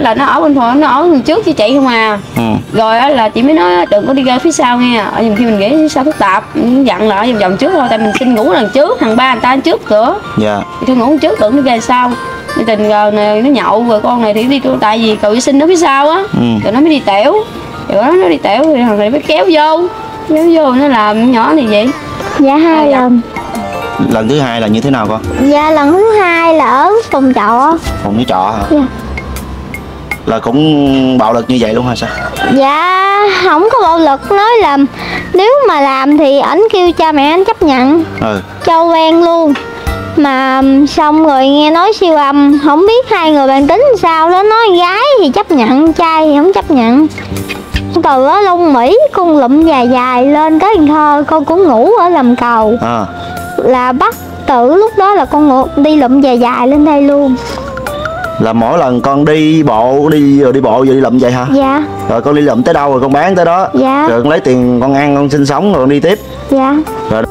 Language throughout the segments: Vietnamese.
là nó ở bên phòng nó ở đằng trước chứ chị không à. Ừ. Rồi á là chị mới nói đừng có đi ra phía sau nghe ở nhiều khi mình nghĩ sao phức tạp mình dặn là ở vòng vòng trước thôi tại mình xin ngủ lần trước thằng ba người ta trước cửa. Dạ. Thôi ngủ trước đừng đi ra sau. Thì tình cờ này nó nhậu rồi con này thì đi tôi tại vì vệ sinh nó phía sau á. Ừ. Rồi nó mới đi tẻo. Rồi nó đi tẻo thì thằng này mới kéo vô. Kéo vô nó làm nhỏ này vậy. Dạ hai dạ. lần. Lần thứ hai là như thế nào con? Dạ lần thứ hai là ở phòng trọ. Phòng với trọ hả? Dạ là cũng bạo lực như vậy luôn hả sao Dạ không có bạo lực. Nói là nếu mà làm thì ảnh kêu cha mẹ anh chấp nhận. Ừ. Cho quen luôn. Mà xong rồi nghe nói siêu âm không biết hai người bàn tính sao đó nói gái thì chấp nhận trai thì không chấp nhận. Từ ở Long Mỹ con lụm dài dài lên tới Cần Thơ con cũng ngủ ở gầm cầu. À. Là bắt tử lúc đó là con ngủ, đi lụm dài dài lên đây luôn là mỗi lần con đi bộ đi rồi đi bộ rồi đi lụm vậy hả? Dạ. Rồi con đi lụm tới đâu rồi con bán tới đó. Dạ. rồi con lấy tiền con ăn con sinh sống rồi con đi tiếp. Dạ. Rồi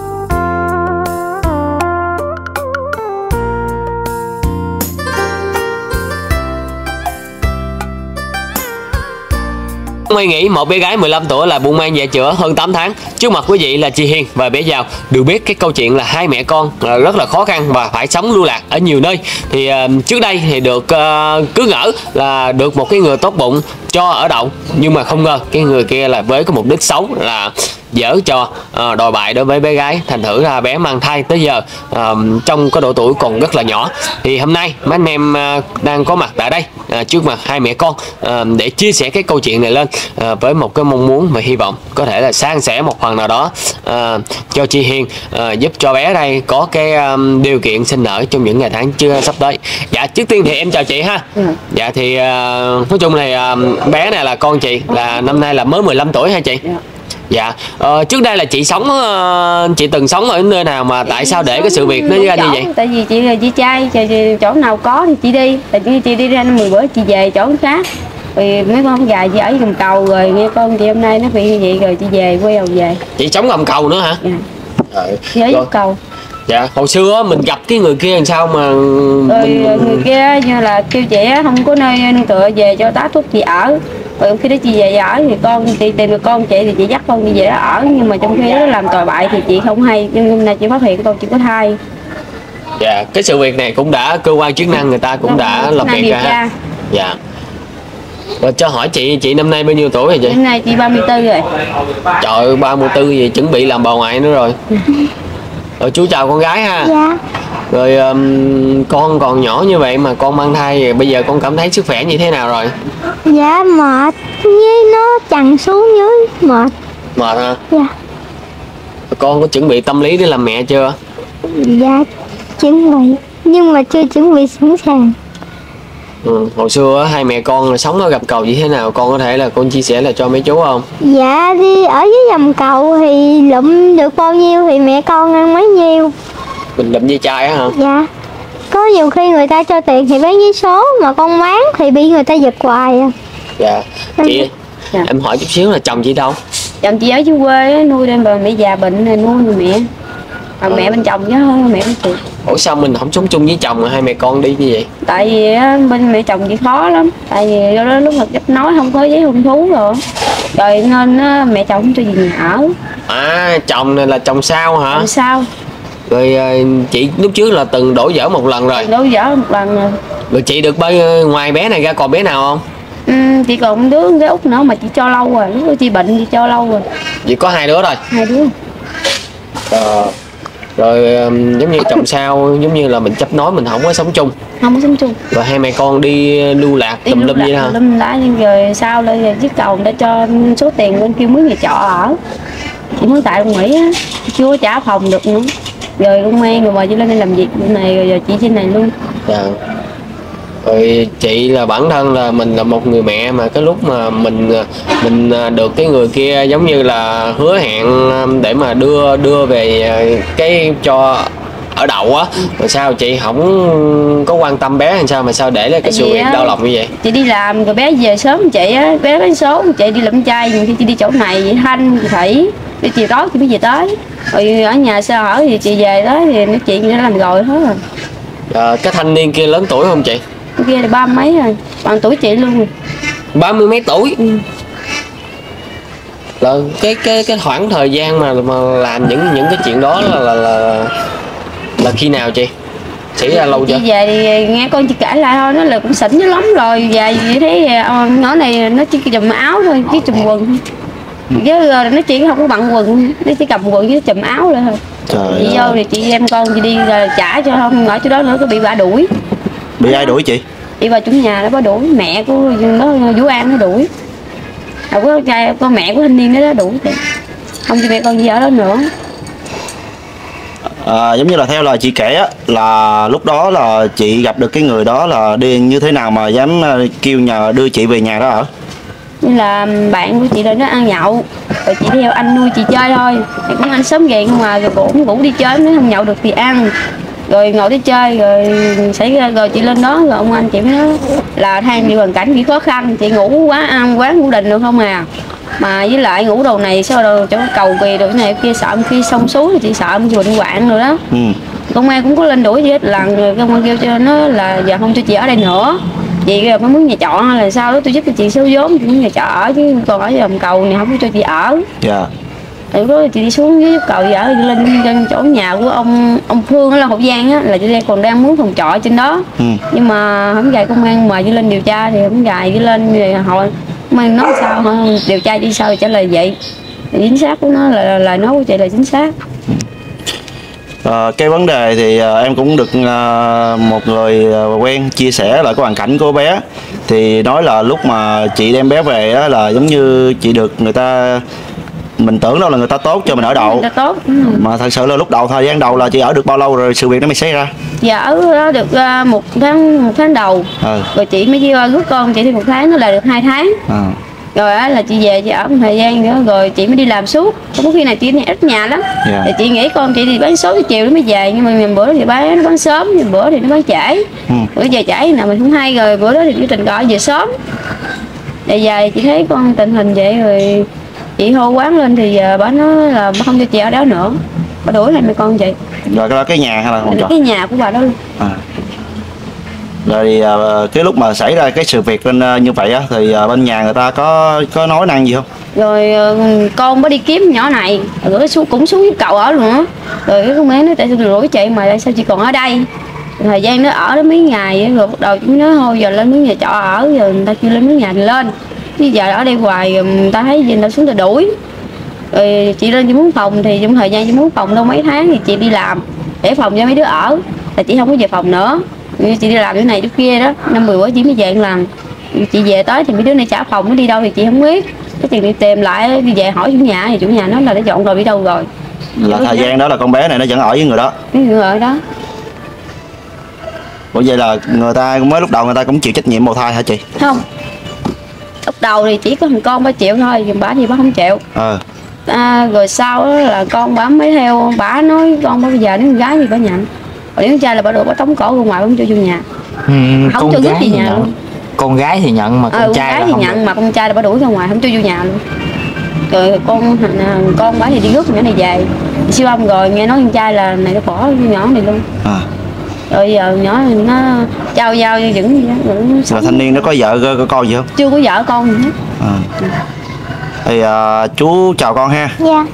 May nghĩ một bé gái 15 tuổi là buôn mang dạ chữa hơn 8 tháng. Trước mặt quý vị là chị Hiền và bé Giàu được biết cái câu chuyện là hai mẹ con là rất là khó khăn và phải sống lưu lạc ở nhiều nơi. Thì ờ, trước đây thì được ờ, cứ ngỡ là được một cái người tốt bụng cho ở đậu nhưng mà không ngờ cái người kia là với cái mục đích xấu là dở cho ờ, đòi bại đối với bé gái. Thành thử ra bé mang thai tới giờ ờ, trong cái độ tuổi còn rất là nhỏ. Thì hôm nay mấy anh em ờ, đang có mặt tại đây ờ, trước mặt hai mẹ con ờ, để chia sẻ cái câu chuyện này lên ờ, với một cái mong muốn và hy vọng có thể là san sẻ một phần nào đó ờ, cho chị Hiền ờ, giúp cho bé đây có cái ờ, điều kiện sinh nở trong những ngày tháng chưa sắp tới. Dạ trước tiên thì em chào chị ha. Ừ. dạ thì ờ, nói chung này ờ, bé này là con chị là năm nay là mới 15 tuổi hả chị? Dạ. Dạ, ờ, trước đây là chị sống ờ, chị từng sống ở nơi nào mà tại sao để cái sự việc nó ra như vậy? tại vì chị là chị trai chị, chị, chỗ nào có thì chị đi tại vì chị đi ra năm 10 bữa chị về chỗ khác rồi mấy con gà chị ở gầm cầu rồi nghe con chị hôm nay nó bị như vậy rồi chị về quay đầu về Chị sống gầm cầu nữa hả? dạ. Ờ, chị ở rồi, gầm cầu dạ, hồi xưa mình gặp cái người kia làm sao mà rồi mình, người kia như là kêu chị không có nơi nương tựa về cho tá thuốc chị ở rồi khi đó chị về ở thì con chị tìm được con chị thì chị dắt con chị về đó ở nhưng mà trong khi đó làm tồi bại thì chị không hay nhưng hôm nay chị phát hiện con chị có thai dạ, cái sự việc này cũng đã cơ quan chức năng người ta cũng đã làm việc ra. Dạ. Rồi cho hỏi chị, chị năm nay bao nhiêu tuổi rồi chị? hôm nay chị 34 rồi Trời ơi, 34 gì chuẩn bị làm bà ngoại nữa rồi. Rồi chú chào con gái ha. dạ Rồi ừm, con còn nhỏ như vậy mà con mang thai thì bây giờ con cảm thấy sức khỏe như thế nào rồi? dạ mệt với nó chằn xuống dưới mệt Mệt hả? dạ Con có chuẩn bị tâm lý để làm mẹ chưa? dạ chuẩn bị nhưng mà chưa chuẩn bị sẵn sàng Ừ, hồi xưa hai mẹ con là sống ở gặp cầu như thế nào con có thể là con chia sẻ lại cho mấy chú không? dạ đi ở dưới gầm cầu thì lụm được bao nhiêu thì mẹ con ăn bấy nhiêu Mình lụm dây chai á hả? dạ có nhiều khi người ta cho tiền thì bán với số mà con bán thì bị người ta giật hoài à Dạ. Chị Dạ. em hỏi chút xíu là chồng chị đâu? chồng chị ở dưới quê á, nuôi đem bà mẹ già bệnh rồi nuôi người mẹ còn mẹ bên chồng chứ mẹ bên chị Ủa sao mình không sống chung với chồng mà hai mẹ con đi như vậy? tại vì á, bên mẹ chồng chị khó lắm tại vì do đó lúc mà chấp nói không có giấy hôn thú rồi rồi nên á, mẹ chồng không cho về nhà ở À chồng này là chồng sao hả? làm sao Rồi ờ, chị lúc trước là từng đổ vỡ một lần rồi. đối dở một lần rồi Rồi chị được bao ngoài bé này ra còn bé nào không? ừ, chị còn một đứa cái út nữa mà chị cho lâu rồi lúc đó chị bệnh chị cho lâu rồi Chỉ có hai đứa thôi. hai đứa Ờ, rồi ừm, giống như chồng sao giống như là mình chấp nói mình không có sống chung. Không có sống chung. Rồi hai mẹ con đi lưu lạc tùm lum vậy hả? lâm lá nhưng rồi sau lên rồi chiếc cầu ta cho số tiền bên kêu mướn nhà trọ ở. Chị mướn tại Long Mỹ á chưa trả phòng được nữa. Rồi công an rồi mời chị lên đây làm việc bên này rồi giờ chị trên này luôn. Dạ. Rồi chị là bản thân là mình là một người mẹ mà cái lúc mà mình mình được cái người kia giống như là hứa hẹn để mà đưa đưa về cái cho ở đậu á. Rồi sao chị không có quan tâm bé làm sao mà sao để lại cái sự việc đau lòng như vậy? chị đi làm rồi bé về sớm chị á bé bán số chị đi làm chay nhiều khi chị đi chỗ này chị thanh chị thủy để chiều tối chị mới về tới. Rồi ở nhà sơ hở thì chị về đó thì nói chuyện đã làm rồi hết rồi Ờ, cái thanh niên kia lớn tuổi không chị Con kia là ba mấy rồi bằng tuổi chị luôn rồi. Ba mươi mấy tuổi? Ừ. là cái cái cái khoảng thời gian mà mà làm những những cái chuyện đó là là là, là khi nào chị? Xảy ra lâu chị chưa? về thì nghe con chị kể lại thôi nó là cũng xỉn dữ lắm rồi. Về vậy thấy ờ, nó này nó chỉ chùm áo thôi chứ chùm quần. Chứ ờ, nó chỉ không có bận quần nó chỉ cầm quần với chùm áo lại thôi. Trời chị ơi. vô thì chị em con chị đi rồi trả cho không ở chỗ đó nữa có bị bà đuổi bị ai đuổi chị? Đi vào chủ nhà đó bà đuổi. Mẹ của nó vũ an nó đuổi. Đâu có trai con mẹ của thanh niên đó, đó đuổi chị. Không cho mẹ con gì ở đó nữa. À, giống như là theo lời chị kể á là lúc đó là chị gặp được cái người đó là đi như thế nào mà dám ờ, kêu nhờ đưa chị về nhà đó ở như là bạn của chị lên nó ăn nhậu. Rồi chị theo anh nuôi chị chơi thôi. Thì cũng anh sớm về không mà rồi cũng ngủ đi chơi nếu không nhậu được thì ăn rồi ngồi đi chơi rồi xảy ra rồi chị lên đó rồi ông anh chị mới nói là than bị hoàn cảnh bị khó khăn chị ngủ quá ăn quán ngủ đình được không à. Mà với lại ngủ đầu này sao đâu chỗ cầu kỳ cái này kia sợ khi sông xuống thì chị sợ chị bệnh hoạn rồi đó. Ừ. công an cũng có lên đuổi chị hết lần rồi công an kêu cho nó là giờ không cho chị ở đây nữa. Chị mới muốn nhà trọ hay là sao? Đó tôi giúp cho chị số vốn chị muốn nhà trọ chứ còn ở gầm cầu này không có cho chị ở. Dạ rồi lúc đó chị đi xuống dưới dốc cầu ở chị lên trên chỗ nhà của ông ông Phương ở là Hậu Giang á là chị đang còn đang muốn phòng trọ trên đó. Ừ. nhưng mà không gài công an mời chị lên điều tra thì không gài chị lên rồi hỏi công an nói sao điều tra đi sao thì trả lời vậy? Thì chính xác của nó là lời nói của chị là chính xác. Ờ, cái vấn đề thì ờ, em cũng được ờ, một người ờ, quen chia sẻ lại cái hoàn cảnh của bé. Thì nói là lúc mà chị đem bé về á, là giống như chị được người ta mình tưởng đâu là người ta tốt cho mình ở đậu. Người ta tốt rồi. mà thật sự là lúc đầu thời gian đầu là chị ở được bao lâu rồi sự việc nó mới xảy ra? Dạ ở đó được à, một tháng một tháng đầu. Ờ rồi chị mới đi rước con chị thì một tháng nó là được hai tháng. Ờ rồi á là chị về chị ở một thời gian nữa rồi chị mới đi làm suốt. Không có khi nào chị ít nhà lắm. Dạ. thì chị nghĩ con chị thì bán số tới chiều nó mới về nhưng mà mình bữa thì bán nó bán sớm nhưng bữa thì nó bán trễ. Ừ. bữa về trễ nào mình không hay rồi bữa đó thì chị tình cờ về sớm. Về về chị thấy con tình hình vậy rồi chị hô quán lên thì giờ bà nói là bà không cho chị ở đó nữa. Bà đuổi hai mẹ con chị rồi cái đó cái nhà hay là trọ cái nhà của bà đó luôn. À. rồi thì, ờ, cái lúc mà xảy ra cái sự việc bên ờ, như vậy á thì ờ, bên nhà người ta có có nói năng gì không? Rồi ờ, con mới đi kiếm nhỏ này rồi xuống cũng xuống với cậu ở luôn á. Rồi cái con bé nói tại sao rủi chị mà tại sao chị còn ở đây? Thời gian nó ở đó mấy ngày rồi bắt đầu chúng nói thôi giờ lên miếng nhà trọ ở rồi người ta kêu lên miếng nhà thì lên chứ giờ ở đây hoài người ta thấy gì người ta xuống ta đuổi. Rồi chị lên chị muốn phòng thì trong thời gian chị muốn phòng đâu mấy tháng thì chị đi làm. Để phòng cho mấy đứa ở là chị không có về phòng nữa. Chị đi làm chỗ này chỗ kia đó năm mười bữa chị mới về làm chị về tới thì mấy đứa này trả phòng nó đi đâu thì chị không biết. Cái tiền đi tìm lại đi về hỏi chủ nhà thì chủ nhà nói là đã dọn rồi đi đâu rồi. Là Ừ, thời dạ. gian đó là con bé này nó vẫn ở với người đó. Cái người ở đó. Ủa vậy là người ta mới lúc đầu người ta cũng chịu trách nhiệm bào thai hả chị? không lúc đầu thì chỉ có thằng con ba triệu thôi còn bà thì bà không chịu Ờ. à, rồi sau đó là con bà mới theo bà nói con bây giờ nếu con gái thì bà nhận còn nếu con trai là bà được bà tống cổ ra ngoài không cho vô nhà Ừ, Không con cho gái thì nhà nhận luôn. con gái thì nhận mà con ờ, con trai gái là thì không nhận được. mà con trai là bà đuổi ra ngoài không cho vô nhà luôn rồi con thằng con bà thì đi rước nhỏ này về siêu âm rồi nghe nói con trai là này nó bỏ nhỏ này luôn À. rồi giờ nhỏ này nó trao giao như những gì đó Là sống. thanh niên nó có vợ có, con gì không? chưa có vợ con gì hết À. Thì à, chú chào con ha. Dạ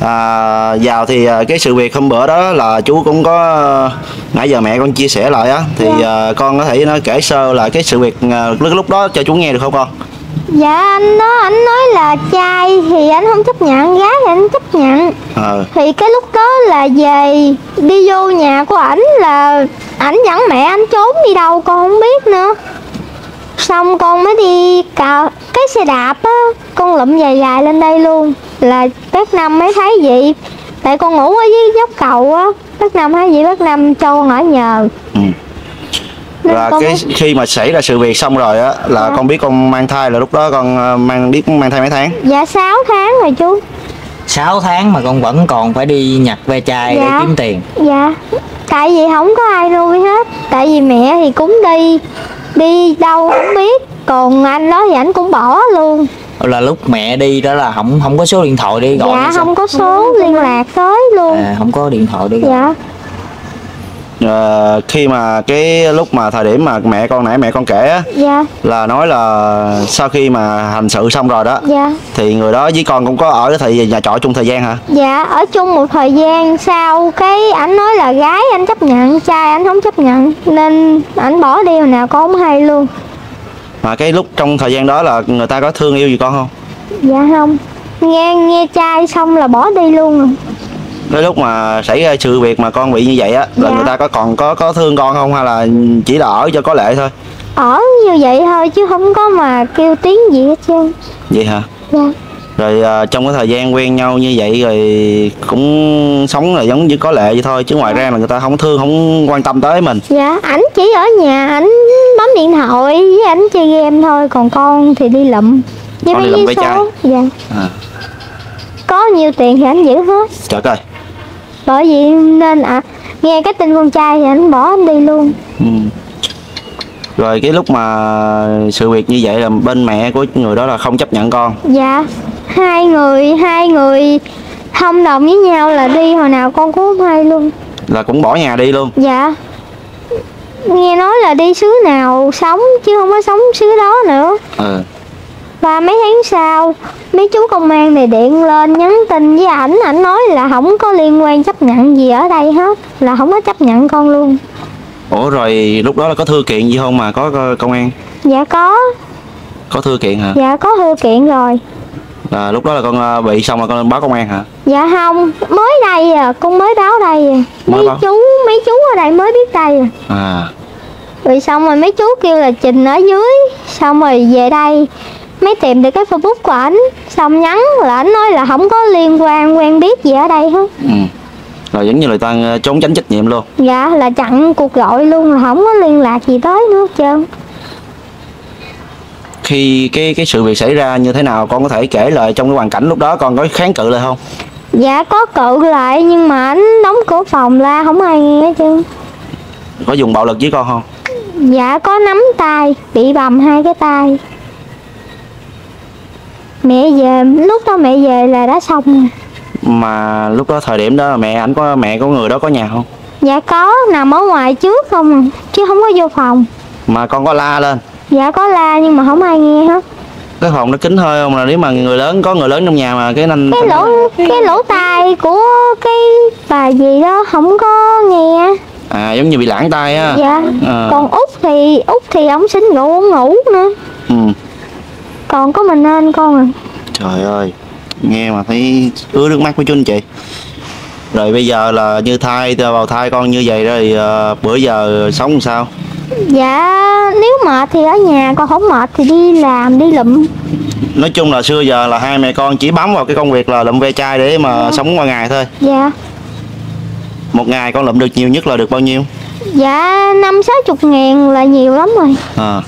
À, vào thì à, cái sự việc hôm bữa đó là chú cũng có à, nãy giờ mẹ con chia sẻ lại á thì à, con có thể nó kể sơ là cái sự việc à, lúc lúc đó cho chú nghe được không con? Dạ anh đó anh nói là trai thì anh không chấp nhận Gái thì anh chấp nhận. Ờ. Thì cái lúc đó là về Đi vô nhà của ảnh là Ảnh dẫn mẹ anh trốn đi đâu con không biết nữa. Xong con mới đi cà cái xe đạp á Con lụm dài dài lên đây luôn. Là bác Năm mới thấy vậy. Tại con ngủ ở dưới dốc cầu á Bác Năm thấy vậy bác Năm cho con ở nhờ. Ừ. Và con cái khi mà xảy ra sự việc xong rồi á là Dạ. con biết con mang thai là lúc đó con à, mang biết mang thai mấy tháng? Dạ 6 tháng rồi chú. 6 tháng mà con vẫn còn phải đi nhặt ve chai để Dạ. kiếm tiền. Dạ. Tại vì không có ai nuôi hết. Tại vì mẹ thì cũng đi Đi đâu không biết. Còn anh đó thì anh cũng bỏ luôn. Là lúc mẹ đi đó là không không có số điện thoại để gọi Dạ không có số liên lạc tới luôn. À, không có điện thoại để gọi. Dạ ờ, khi mà cái lúc mà thời điểm mà mẹ con nãy mẹ con kể á dạ. là nói là sau khi mà hành sự xong rồi đó dạ. thì người đó với con cũng có ở thời nhà trọ chung thời gian hả? Dạ ở chung một thời gian sau cái ảnh nói là gái anh chấp nhận trai anh không chấp nhận nên ảnh bỏ đi hồi nào con không hay luôn. Mà cái lúc trong thời gian đó là người ta có thương yêu gì con không? Dạ không. Nghe nghe trai xong là bỏ đi luôn cái lúc mà xảy ra sự việc mà con bị như vậy á là Dạ. người ta có còn có có thương con không hay là chỉ là ở cho có lệ thôi? Ở như vậy thôi chứ không có mà kêu tiếng gì hết trơn. Vậy hả? Dạ. Rồi à, trong cái thời gian quen nhau như vậy rồi cũng sống là giống như có lệ vậy thôi chứ ngoài ra là người ta không thương không quan tâm tới mình. Dạ ảnh chỉ ở nhà ảnh bấm điện thoại với ảnh chơi game thôi còn con thì đi lụm. Với Con đi mấy lụm vé số. dạ. À, có nhiều tiền thì ảnh giữ hết. Trời ơi bởi vậy nên à nghe cái tin con trai thì ảnh bỏ anh đi luôn. Ừ. rồi cái lúc mà sự việc như vậy là bên mẹ của người đó là không chấp nhận con? Dạ hai người hai người thông đồng với nhau là đi hồi nào con cũng hay luôn. Là cũng bỏ nhà đi luôn? Dạ. Nghe nói là đi xứ nào sống chứ không có sống xứ đó nữa. Ừ. và mấy tháng sau mấy chú công an này điện lên nhắn tin với ảnh. Ảnh nói là không có liên quan chấp nhận gì ở đây hết là không có chấp nhận con luôn. Ủa rồi lúc đó là có thư kiện gì không mà có, có công an? Dạ có. Có thư kiện hả? Dạ có thư kiện rồi. Là lúc đó là con à, bị xong rồi con báo công an hả? Dạ không mới đây à con mới báo đây à. Mới mấy báo? chú mấy chú ở đây mới biết đây à. À. Rồi xong rồi mấy chú kêu là trình ở dưới xong rồi về đây mới tìm được cái facebook của ảnh. Xong nhắn là ảnh nói là không có liên quan quen biết gì ở đây hết. Ừ. rồi giống như là ta à, trốn tránh trách nhiệm luôn. Dạ là chặn cuộc gọi luôn là không có liên lạc gì tới nữa hết trơn. Khi cái cái sự việc xảy ra như thế nào con có thể kể lại trong cái hoàn cảnh lúc đó con có kháng cự lại không? Dạ có cự lại nhưng mà ảnh đóng cửa phòng la không ai nghe hết trơn. Có dùng bạo lực với con không? Dạ có nắm tay bị bầm hai cái tay mẹ về lúc đó mẹ về là đã xong mà lúc đó thời điểm đó là mẹ ảnh có mẹ của người đó có nhà không? Dạ có nằm ở ngoài trước không à, chứ không có vô phòng. Mà con có la lên? Dạ có la nhưng mà không ai nghe hết. Cái phòng nó kín hơi không? Là nếu mà người lớn có người lớn trong nhà mà cái nanh cái lỗ cái lỗ tai của cái bà gì đó không có nghe. À giống như bị lãng tay á. Dạ à, còn út thì út thì ông xin ngủ ông ngủ nữa. Ừ. còn có mình nên con à? Trời ơi nghe mà thấy ứa nước mắt với chú anh chị. Rồi bây giờ là như thai vào thai con như vậy rồi à, bữa giờ sống sao? Dạ nếu mệt thì ở nhà còn không mệt thì đi làm đi lụm. Nói chung là xưa giờ là hai mẹ con chỉ bám vào cái công việc là lụm ve chai để mà sống qua ngày thôi. Dạ. Một ngày con lụm được nhiều nhất là được bao nhiêu? Dạ năm sáu chục ngàn là nhiều lắm rồi. À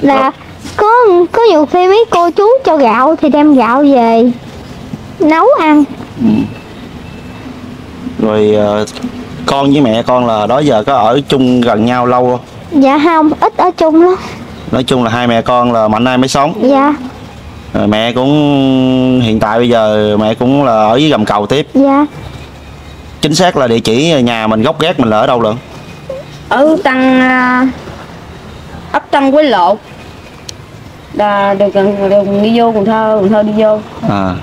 là có có nhiều khi mấy cô chú cho gạo thì đem gạo về nấu ăn. Rồi à, con với mẹ con là đó giờ có ở chung gần nhau lâu không? Dạ không ít ở chung lắm. Nói chung là hai mẹ con là mạnh ai mới sống. Dạ. Rồi mẹ cũng hiện tại bây giờ mẹ cũng là ở dưới gầm cầu tiếp. Dạ. Chính xác là địa chỉ nhà mình gốc gác mình là ở đâu lận? Ở tăng à, ấp tăng quế lộ là gần đường đi vô Cần Thơ Cần Thơ đi vô. À.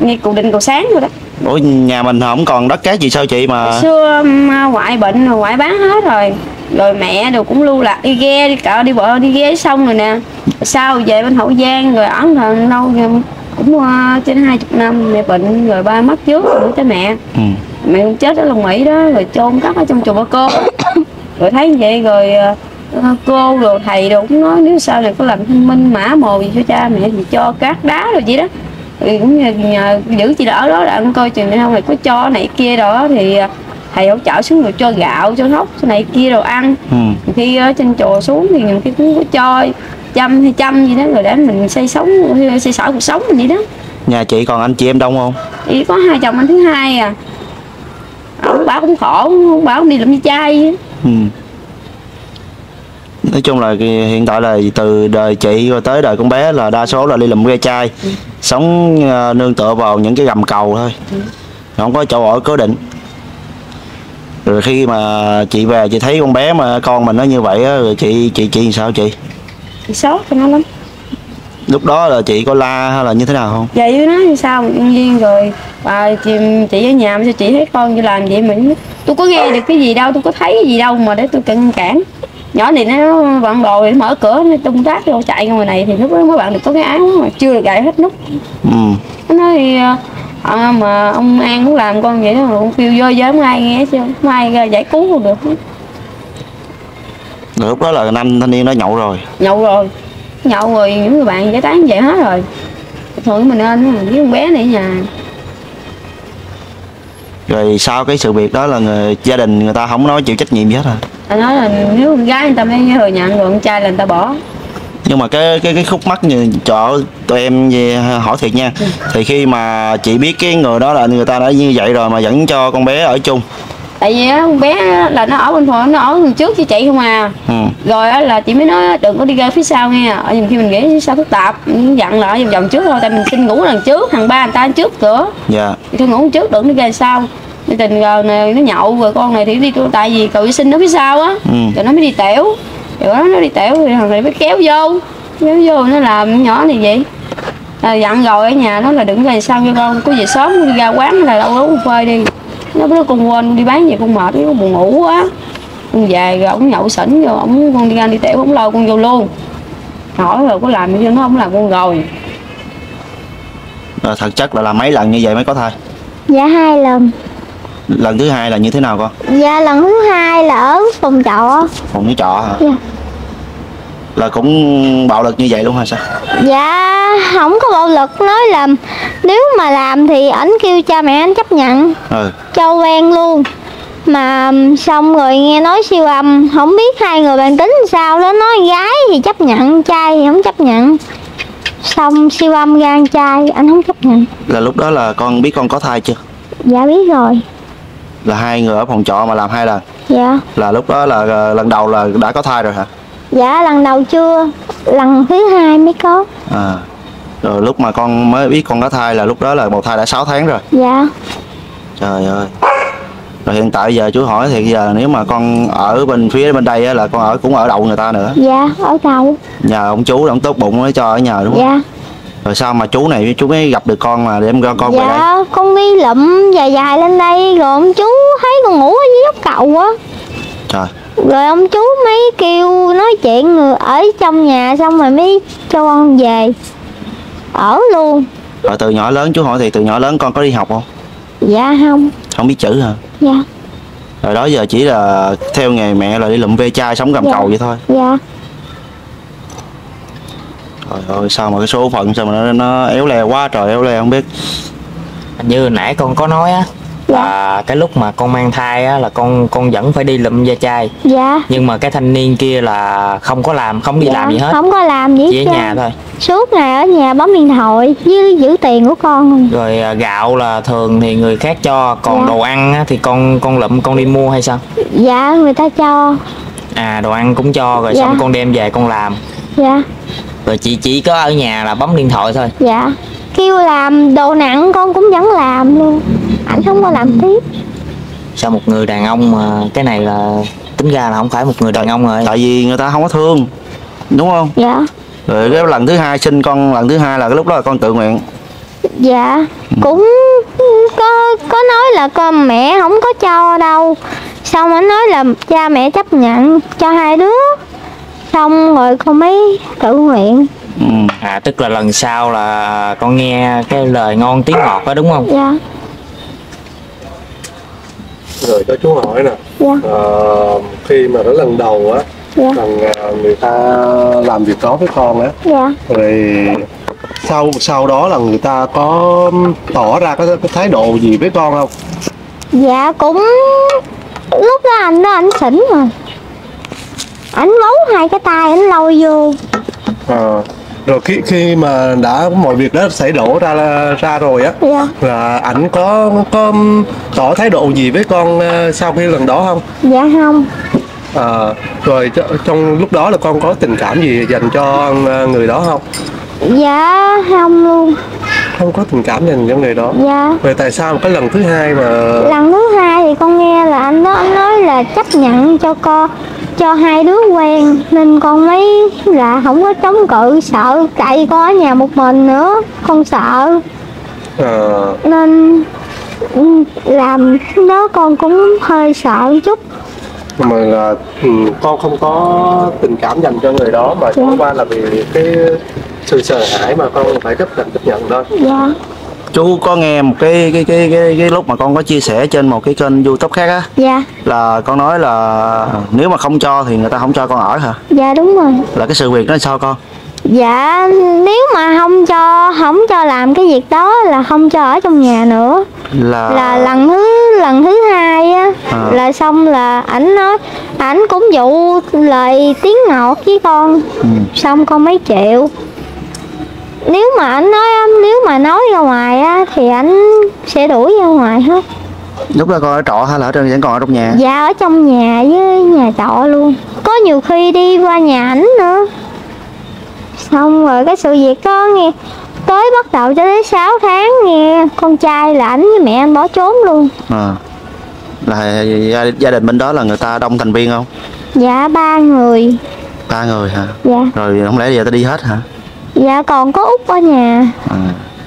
Ngay cụ định cầu sáng rồi đó. Ủa nhà mình không còn đất cát gì sao chị mà? Xưa um, ngoại bệnh rồi ngoại bán hết rồi. Rồi mẹ đồ cũng lưu lạc đi ghe đi cỡ đi bộ đi ghe xong rồi nè. Sau về bên hậu giang rồi ở thần lâu cũng uh, trên hai chục năm mẹ bệnh rồi ba mất trước rồi cho mẹ. Ừ. mẹ cũng chết ở Long Mỹ đó rồi chôn cất ở trong chùa Ba Cô. Rồi thấy vậy rồi ờ, cô rồi thầy đồ cũng nói nếu sau này có làm thanh minh mã mồ gì cho cha mẹ thì cho cát đá rồi vậy đó. Thì cũng nhờ, nhờ giữ chị đỡ đó là ăn coi chừng không này có cho này kia đó thì ờ, thầy hỗ trợ xuống rồi cho gạo cho thóc cho này kia đồ ăn. Ừ. khi ở trên chùa xuống thì nhiều khi cũng có cho trăm hay trăm gì đó rồi để mình xây sống xây sở cuộc sống mình vậy đó. Nhà chị còn anh chị em đông không? Thì có hai chồng anh thứ hai à. Ông bảo cũng khổ ông bảo đi làm như trai. Ừ. nói chung là hiện tại là từ đời chị rồi tới đời con bé là đa số là đi làm ve chai sống ờ, nương tựa vào những cái gầm cầu thôi. Không có chỗ ở cố định. Rồi khi mà chị về chị thấy con bé mà con mình nó như vậy á rồi chị chị chị sao chị? Chị sốt cho nó lắm. Lúc đó là chị có la hay là như thế nào không? Vậy với nó như sao nhân viên rồi. Bà chị, chị ở nhà mà sao chị thấy con như làm vậy mà? Tôi có nghe được cái gì đâu tôi có thấy cái gì đâu mà để tôi cần cản nhỏ này nó bạn đồ để mở cửa nó tung rác vô chạy ngoài này thì lúc đó mấy bạn được có cái áo mà chưa được gậy hết nút. Ừ. Nó nói à, mà ông An cũng làm con vậy đó mà ông kêu vô với không ai nghe chứ không ai ra giải cứu không được. Rồi lúc đó là nam thanh niên đó nhậu rồi. Nhậu rồi. Nhậu rồi những người bạn giải tán vậy hết rồi. Thường mình nên với con bé này ở nhà. Rồi sau cái sự việc đó là người, gia đình người ta không nói chịu trách nhiệm gì hết à ta nói là nếu con gái người ta mới thừa nhận rồi con trai là người ta bỏ. Nhưng mà cái cái cái khúc mắc như chỗ tụi em về hỏi thiệt nha. Thì khi mà chị biết cái người đó là người ta đã như vậy rồi mà vẫn cho con bé ở chung. Tại vì á con bé là nó ở bên phòng nó ở đằng trước với chị không à. Ừ. rồi á là chị mới nói đừng có đi ra phía sau nghe ở nhiều khi mình nghĩ sau phức tạp mình dặn là ở vòng vòng trước thôi tại mình xin ngủ đằng trước thằng ba người ta trước cửa. Dạ. Thì thôi ngủ trước đừng đi ra sau thì tình cờ này nó nhậu rồi con này thì đi tại vì vệ sinh nó phía sau á. Ừ. rồi nó mới đi tẻo rồi nó đi tẻo thì thằng này mới kéo vô. Kéo vô nó làm nhỏ này vậy. À, dặn rồi ở nhà nó là đừng về sau cho con. Có về sớm đi ra quán là đâu đó uống phơi đi. Nó nói con quên đi bán về con mệt con buồn ngủ quá. Con về rồi ổng nhậu xỉn rồi ổng con đi ra đi tẻo ổng lâu con vô luôn. Hỏi rồi có làm cho nó không làm con rồi. Rồi thật chất là làm mấy lần như vậy mới có thai? Dạ hai lần lần thứ hai là như thế nào con? Dạ lần thứ hai là ở phòng trọ. Phòng cái trọ hả? Dạ. Là cũng bạo lực như vậy luôn hả sao? Dạ không có bạo lực. Nói là nếu mà làm thì ảnh kêu cha mẹ anh chấp nhận. Ừ. Cho quen luôn. Mà xong rồi nghe nói siêu âm không biết hai người bạn tính sao đó. Nói gái thì chấp nhận trai thì không chấp nhận. Xong siêu âm con trai anh không chấp nhận. Là lúc đó là con biết con có thai chưa? Dạ biết rồi là hai người ở phòng trọ mà làm hai lần. Dạ. Là lúc đó là ờ, lần đầu là đã có thai rồi hả? Dạ lần đầu chưa. Lần thứ hai mới có. À rồi lúc mà con mới biết con có thai là lúc đó là một thai đã 6 tháng rồi. Dạ. Trời ơi. Rồi hiện tại giờ chú hỏi thì giờ nếu mà con ở bên phía bên đây á, là con ở cũng ở đậu người ta nữa. Dạ ở đâu nhờ ông chú ông tốt bụng mới cho ở nhờ đúng không? Dạ rồi sao mà chú này chú mới gặp được con mà đem con con về đây dạ con đi lụm dài dài lên đây rồi ông chú thấy con ngủ ở dưới góc cầu á. Trời. Rồi ông chú mới kêu nói chuyện người ở trong nhà xong rồi mới cho con về. Ở luôn. Rồi từ nhỏ lớn chú hỏi thì từ nhỏ lớn con có đi học không? Dạ không. Không biết chữ hả? Dạ. Rồi đó giờ chỉ là theo nghề mẹ là đi lụm ve chai sống gầm Dạ. cầu vậy thôi. Dạ trời ơi sao mà cái số phận sao mà nó, nó éo le quá trời éo le không biết. Hình như nãy con có nói á là cái lúc mà con mang thai á là con con vẫn phải đi lụm da chai. Dạ. Nhưng mà cái thanh niên kia là không có làm không đi dạ. làm gì hết. không có làm gì chỉ hết ở nhà thôi. Suốt ngày ở nhà bấm điện thoại với giữ tiền của con. Rồi à, gạo là thường thì người khác cho còn Dạ. đồ ăn á, thì con con lụm con đi mua hay sao? Dạ người ta cho. À đồ ăn cũng cho rồi Dạ. xong con đem về con làm. Dạ rồi chị chỉ có ở nhà là bấm điện thoại thôi. Dạ. Kêu làm đồ nặng con cũng vẫn làm luôn. Ảnh không có làm tiếp. Sao một người đàn ông mà cái này là tính ra là không phải một người đàn ông rồi. Tại vì người ta không có thương đúng không? Dạ. Rồi cái lần thứ hai sinh con lần thứ hai là cái lúc đó là con tự nguyện. Dạ. Cũng có có nói là con mẹ không có cho đâu. Xong anh nói là cha mẹ chấp nhận cho hai đứa xong rồi con mới tự nguyện. Ừ. à tức là lần sau là con nghe cái lời ngon tiếng ngọt đó đúng không? Dạ. Rồi cho chú hỏi nè. Dạ. Ờ, khi mà đến lần đầu á dạ. lần à, người ta làm việc đó với con á dạ. rồi sau sau đó là người ta có tỏ ra cái, cái thái độ gì với con không? Dạ cũng lúc đó anh đó anh xỉn rồi ảnh bấu hai cái tay ảnh lôi vô. Ờ, rồi khi khi mà đã mọi việc đó xảy đổ ra ra rồi á dạ. là ảnh có có tỏ thái độ gì với con ờ, sau khi lần đó không? Dạ không. Ờ, rồi trong lúc đó là con có tình cảm gì dành cho người đó không dạ không luôn. Không có tình cảm dành cho người đó. Dạ. Vậy tại sao cái lần thứ hai mà lần thứ hai thì con nghe là anh đó anh nói là chấp nhận cho con cho hai đứa quen nên con mới là không có chống cự sợ tại vì con ở nhà một mình nữa con sợ. Ờ, nên làm đó con cũng hơi sợ một chút. Mà là ừ, con không có tình cảm dành cho người đó mà chẳng qua là vì cái sự sợ hãi mà con phải chấp nhận chấp nhận thôi. Dạ. Chú có nghe một cái cái cái cái, cái lúc mà con có chia sẻ trên một cái kênh youtube khác á? Dạ. Là con nói là nếu mà không cho thì người ta không cho con ở hả? Dạ đúng rồi. Là cái sự việc đó sao con? Dạ nếu mà không cho không cho làm cái việc đó là không cho ở trong nhà nữa. Là là lần thứ lần thứ hai á À. là xong là ảnh nói ảnh cũng dụ lời tiếng ngọt với con. Ừ. xong con mới chịu nếu mà ảnh nói nếu mà nói ra ngoài á thì ảnh sẽ đuổi ra ngoài hết. Lúc đó con ở trọ hay là ở trên vẫn còn ở trong nhà? Dạ ở trong nhà với nhà trọ luôn. Có nhiều khi đi qua nhà ảnh nữa. Xong rồi cái sự việc đó nghe tới bắt đầu cho tới 6 tháng nghe con trai là ảnh với mẹ anh bỏ trốn luôn. À. là gia, gia đình bên đó là người ta đông thành viên không? Dạ ba người. Ba người hả? Dạ. Rồi không lẽ giờ ta đi hết hả dạ còn có út ở nhà. À.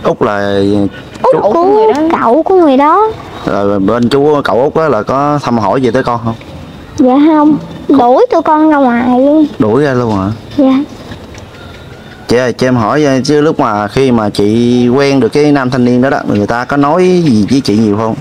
út là út Cậu của của người đó. cậu của người đó. Rồi bên chú cậu út đó là có thăm hỏi gì tới con không? Dạ không. Đuổi tụi con ra ngoài luôn đuổi ra luôn hả? Dạ. Chị ơi cho em hỏi chứ lúc mà khi mà chị quen được cái nam thanh niên đó đó người ta có nói gì với chị nhiều không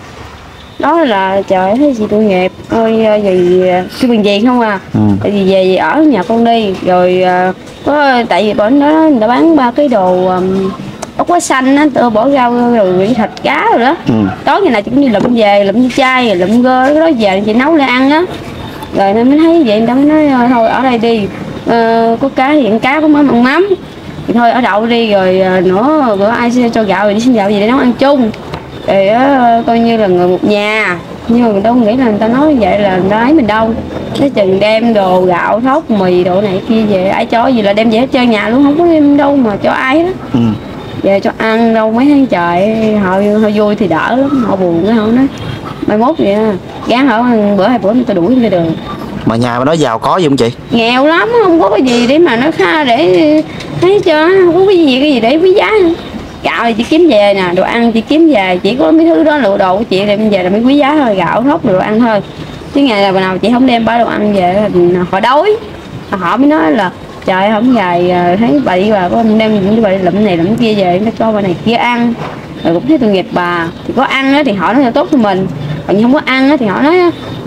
đó là trời thấy gì tội nghiệp. Ôi ờ, gì cái bệnh gì không à. Ừ. tại vì về về ở nhà con đi. Rồi ờ, có tại vì bên đó người ta bán ba cái đồ um, ốc quá xanh á tôi bỏ rau rồi thịt cá rồi đó. Ừ. tối ngày nào chị cũng đi lụm về lụm chai rồi lụm gơ cái đó về chị nấu để ăn á. Rồi nên mới thấy vậy mới nói ờ, thôi ở đây đi. Ờ, có cá thì ăn cá có mắm ăn mắm. Thì thôi ở đậu đi rồi ờ, nữa bữa ai sẽ cho gạo rồi đi xin gạo gì để nấu ăn chung rồi á, coi như là người một nhà. Nhưng mà mình đâu nghĩ là người ta nói vậy là người ta ấy mình đâu. Cái chừng đem đồ gạo thóc mì đồ này kia về ai cho gì là đem về hết trơn nhà luôn không có đem đâu mà cho ai á. Ừ. về cho ăn đâu mấy tháng trời họ họ vui thì đỡ lắm họ buồn cái họ nói mai mốt vậy gán ăn bữa hai bữa người ta đuổi ra đường. Mà nhà mà nói giàu có gì không chị? Nghèo lắm không có cái gì để mà nó kha để thấy cho không có cái gì cái gì để quý giá. nữa gạo thì chị kiếm về nè, đồ ăn chị kiếm về, chỉ có mấy thứ đó là đồ của chị đem về là mấy quý giá thôi, gạo thóc đồ ăn thôi. Chứ ngày nào nào chị không đem ba đồ ăn về là họ đói. Họ mới nói là, trời không dài ờ, thấy bà đi bà có đem những bà đi lụm này lụm kia về nó cho bà này kia ăn. Rồi cũng thấy tội nghiệp bà. Thì có ăn á thì họ nói là tốt cho mình. Còn như không có ăn á thì họ nói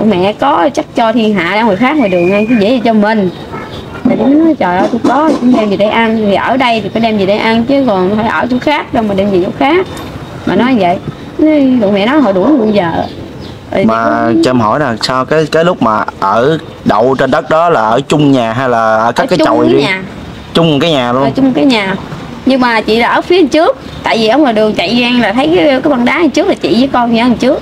mẹ có, chắc cho thiên hạ ra, người khác ngoài đường ăn cái dễ gì cho mình thì tôi nói trời ơi tôi có cũng đem gì để ăn thì ở đây thì phải đem gì để ăn chứ còn phải ở chỗ khác đâu mà đem gì chỗ khác. Mà nói vậy. Tụi mẹ nói họ đuổi bây giờ. Rồi mà cho em hỏi là sao cái cái lúc mà ở đậu trên đất đó là ở chung nhà hay là ở ở cất cái chòi riêng nhà. Chung cái nhà ở luôn chung cái nhà. Nhưng mà chị là ở phía trước tại vì ở ngoài đường chạy ngang là thấy cái, cái băng đá trước là chị với con đằng trước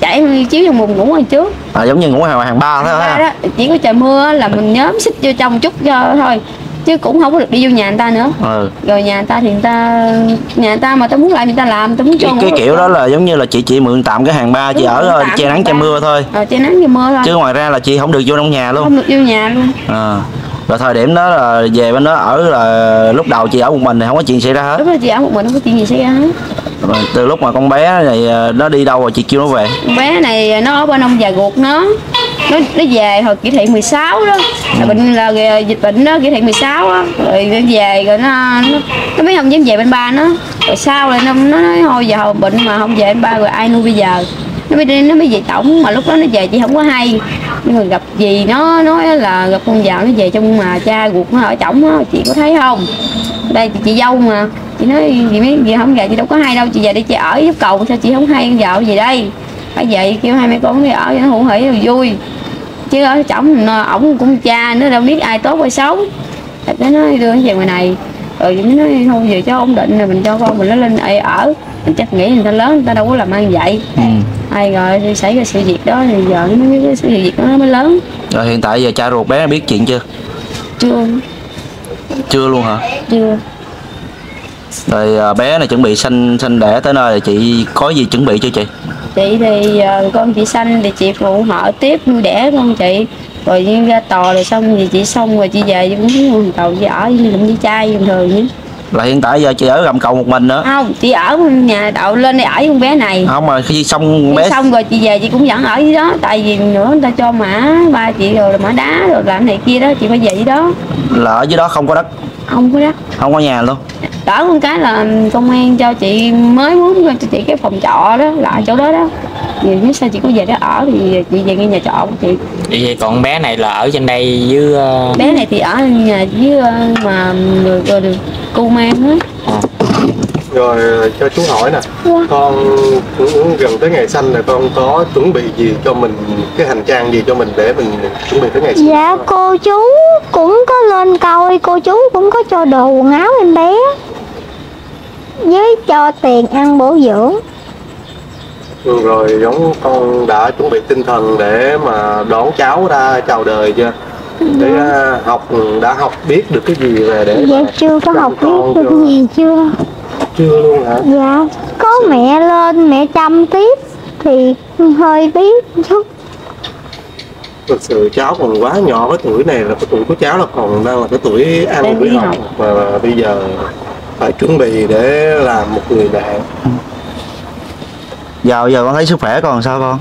chạy chiếu trong mùng ngủ đằng trước. À, giống như ngủ hàng hàng ba ba ha. đó chỉ có trời mưa là mình nhóm xích vô trong chút cho thôi. Chứ cũng không có được đi vô nhà người ta nữa. Ừ. rồi nhà người ta thì người ta nhà người ta mà tao muốn làm người ta làm tao muốn cho cái, cái kiểu đó là giống như là chị chị mượn tạm cái hàng ba chị ở ờ, tạm che nắng che mưa thôi. Ờ che nắng che mưa thôi. Chứ ngoài ra là chị không được vô trong nhà luôn. Không được vô nhà luôn. À. rồi thời điểm đó là về bên đó ở là lúc đầu chị ở một mình thì không có chuyện xảy ra hết. Lúc đó chị ở một mình không có chuyện gì xảy ra hết. Rồi từ lúc mà con bé này ờ, nó đi đâu rồi chị kêu nó về? Con bé này nó ở bên ông già ruột nó. Nó nó về hồi kỷ thị 16 đó. Là bệnh là dịch bệnh đó kỷ thị 16 á. Rồi nó về rồi nó nó, nó mới không dám về bên ba nó. Rồi sau rồi nó, nó nói thôi giờ bệnh mà không về bên ba rồi ai nuôi bây giờ nó mới đi nó mới về tổng mà lúc đó nó về chị không có hay. Nhưng mà gặp gì nó nói là gặp con dạo nó về trong mà cha ruột nó ở tổng á chị có thấy không? Đây chị, chị dâu mà. Chị nói gì mấy gì không về chị đâu có hay đâu chị về đi chị ở giúp cầu sao chị không hay vợ gì đây? Phải vậy kêu hai mẹ con đi ở cho nó hữu hỉ rồi vui. Chứ ở chồng à, ổng cũng cha nó đâu biết ai tốt hay xấu. Thật cái nói đưa nó về ngoài này. Rồi nó nói thôi về cho ổn định rồi mình cho con mình nó lên ở mình chắc nghĩ người ta lớn người ta đâu có làm ăn vậy. Ừ. ai rồi thì xảy ra sự việc đó thì giờ mới cái sự việc đó nó mới lớn. Rồi hiện tại giờ cha ruột bé biết chuyện chưa? Chưa. Chưa luôn hả? Chưa. Rồi à, bé này chuẩn bị sanh sanh đẻ tới nơi chị có gì chuẩn bị cho chị? Chị thì ờ, con chị sanh thì chị phụ họ tiếp nuôi đẻ con chị. Rồi ra tò rồi xong thì chị xong rồi chị về cũng muốn cầu chị ở với lụm với trai bình thường nhé là hiện tại giờ chị ở gầm cầu một mình nữa. Không chị ở nhà đậu lên đây ở với con bé này. Không mà khi xong bé xong rồi chị về chị cũng vẫn ở dưới đó tại vì nữa người ta cho mã ba chị rồi mã đá rồi làm này kia đó chị phải về dưới đó. Là ở dưới đó không có đất? Không có đó không có nhà luôn? Đỡ con cái là công an cho chị mới muốn cho chị cái phòng trọ đó là chỗ đó đó vì nếu sao chị có về đó ở thì chị về ngay nhà trọ của chị. Vậy còn bé này là ở trên đây với ờ, bé này thì ở nhà với ờ, mà được, được, được cô mang hết. Rồi cho chú hỏi nè. Con cũng gần tới ngày sanh rồi con có chuẩn bị gì cho mình cái hành trang gì cho mình để mình chuẩn bị tới ngày sinh? Dạ cô chú cũng có lên coi Cô chú cũng có cho đồ quần áo em bé. Với cho tiền ăn bổ dưỡng rồi giống con đã chuẩn bị tinh thần để mà đón cháu ra chào đời chưa? Để à, học đã học biết được cái gì về để Dạ chưa có học biết được cho- gì chưa? Chưa luôn hả? Dạ có mẹ lên mẹ chăm tiếp Thì hơi biết chút. Thực sự cháu còn quá nhỏ cái tuổi này là cái tuổi của cháu là còn đang là cái tuổi ăn tuổi học và bây giờ phải chuẩn bị để làm một người mẹ giờ giờ con thấy sức khỏe con sao con?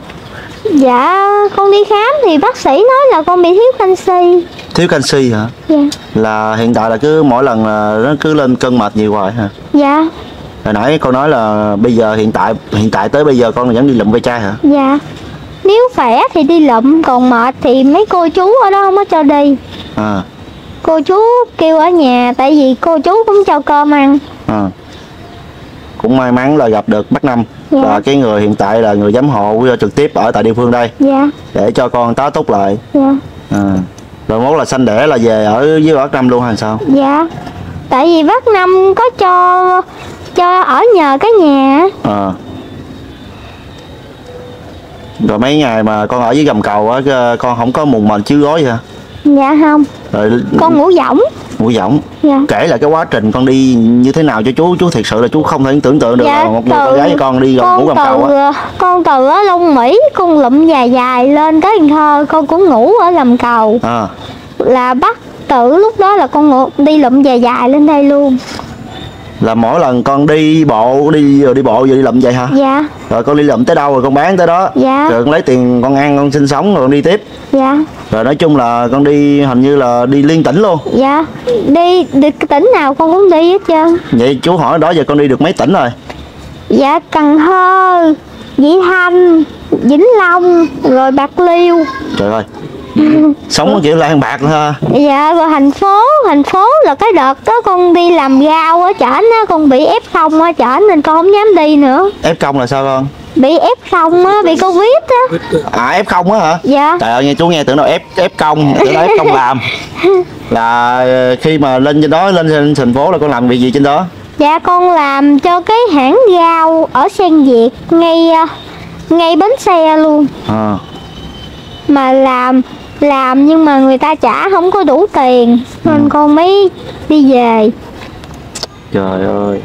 Dạ con đi khám thì bác sĩ nói là con bị thiếu canxi. Thiếu canxi hả? Dạ. Là hiện tại là cứ mỗi lần là nó cứ lên cân mệt nhiều hoài hả? Dạ. Hồi nãy con nói là bây giờ hiện tại hiện tại tới bây giờ con vẫn đi lụm ve chai hả? Dạ. Nếu khỏe thì đi lụm Còn mệt thì mấy cô chú ở đó không có cho đi. À. Cô chú kêu ở nhà Tại vì cô chú cũng cho cơm ăn. À. Cũng may mắn là gặp được bác năm Dạ. là cái người hiện tại là người giám hộ trực tiếp ở tại địa phương đây. Dạ. Để cho con tá túc lại. Dạ. À. rồi mốt là sanh đẻ là về ở với bác năm luôn hay sao? Dạ. Tại vì bác Năm có cho Cho ở nhờ cái nhà. À. rồi mấy ngày mà con ở dưới gầm cầu á cái- con không có mùng mền chiếu gối hả? Dạ không. Rồi Con ngủ võng ngủ võng Dạ. Kể lại cái quá trình con đi như thế nào cho chú chú thiệt sự là chú không thể tưởng tượng được Dạ, là một người con từ- gái con đi gần ngủ con gầm cầu từ á con từ ở Long Mỹ con lụm dài dài lên tới Cần Thơ con cũng ngủ ở gầm cầu. À. Là bắt tử lúc đó là con ngủ, đi lụm dài dài lên đây luôn là mỗi lần con đi bộ đi rồi đi bộ rồi đi lụm vậy hả? Dạ. Rồi con đi lụm tới đâu rồi con bán tới đó? Dạ. rồi con lấy tiền con ăn con sinh sống rồi con đi tiếp. Dạ. Rồi nói chung là con đi hình như là đi liên tỉnh luôn. Dạ. Đi cái tỉnh nào con cũng đi hết trơn. Vậy chú hỏi đó giờ con đi được mấy tỉnh rồi? Dạ Cần Thơ Vị Thanh Vĩnh Long rồi Bạc Liêu. Trời ơi sống kiểu lan bạc nữa ha. Dạ rồi thành phố thành phố là cái đợt đó con đi làm rau ở trển á con bị ép không ở trển nên con không dám đi nữa. Ép công là sao con? Bị ép không á bị covid á. À ép không á hả? Dạ. Trời ơi nghe chú nghe tưởng đâu ép ép công tưởng đâu ép công làm. Là ờ, khi mà lên trên đó lên trên thành phố là con làm việc gì trên đó? Dạ con làm cho cái hãng rau ở sen việt ngay à, ngay bến xe luôn. À, mà làm làm nhưng mà người ta trả không có đủ tiền nên con mới đi về. Trời ơi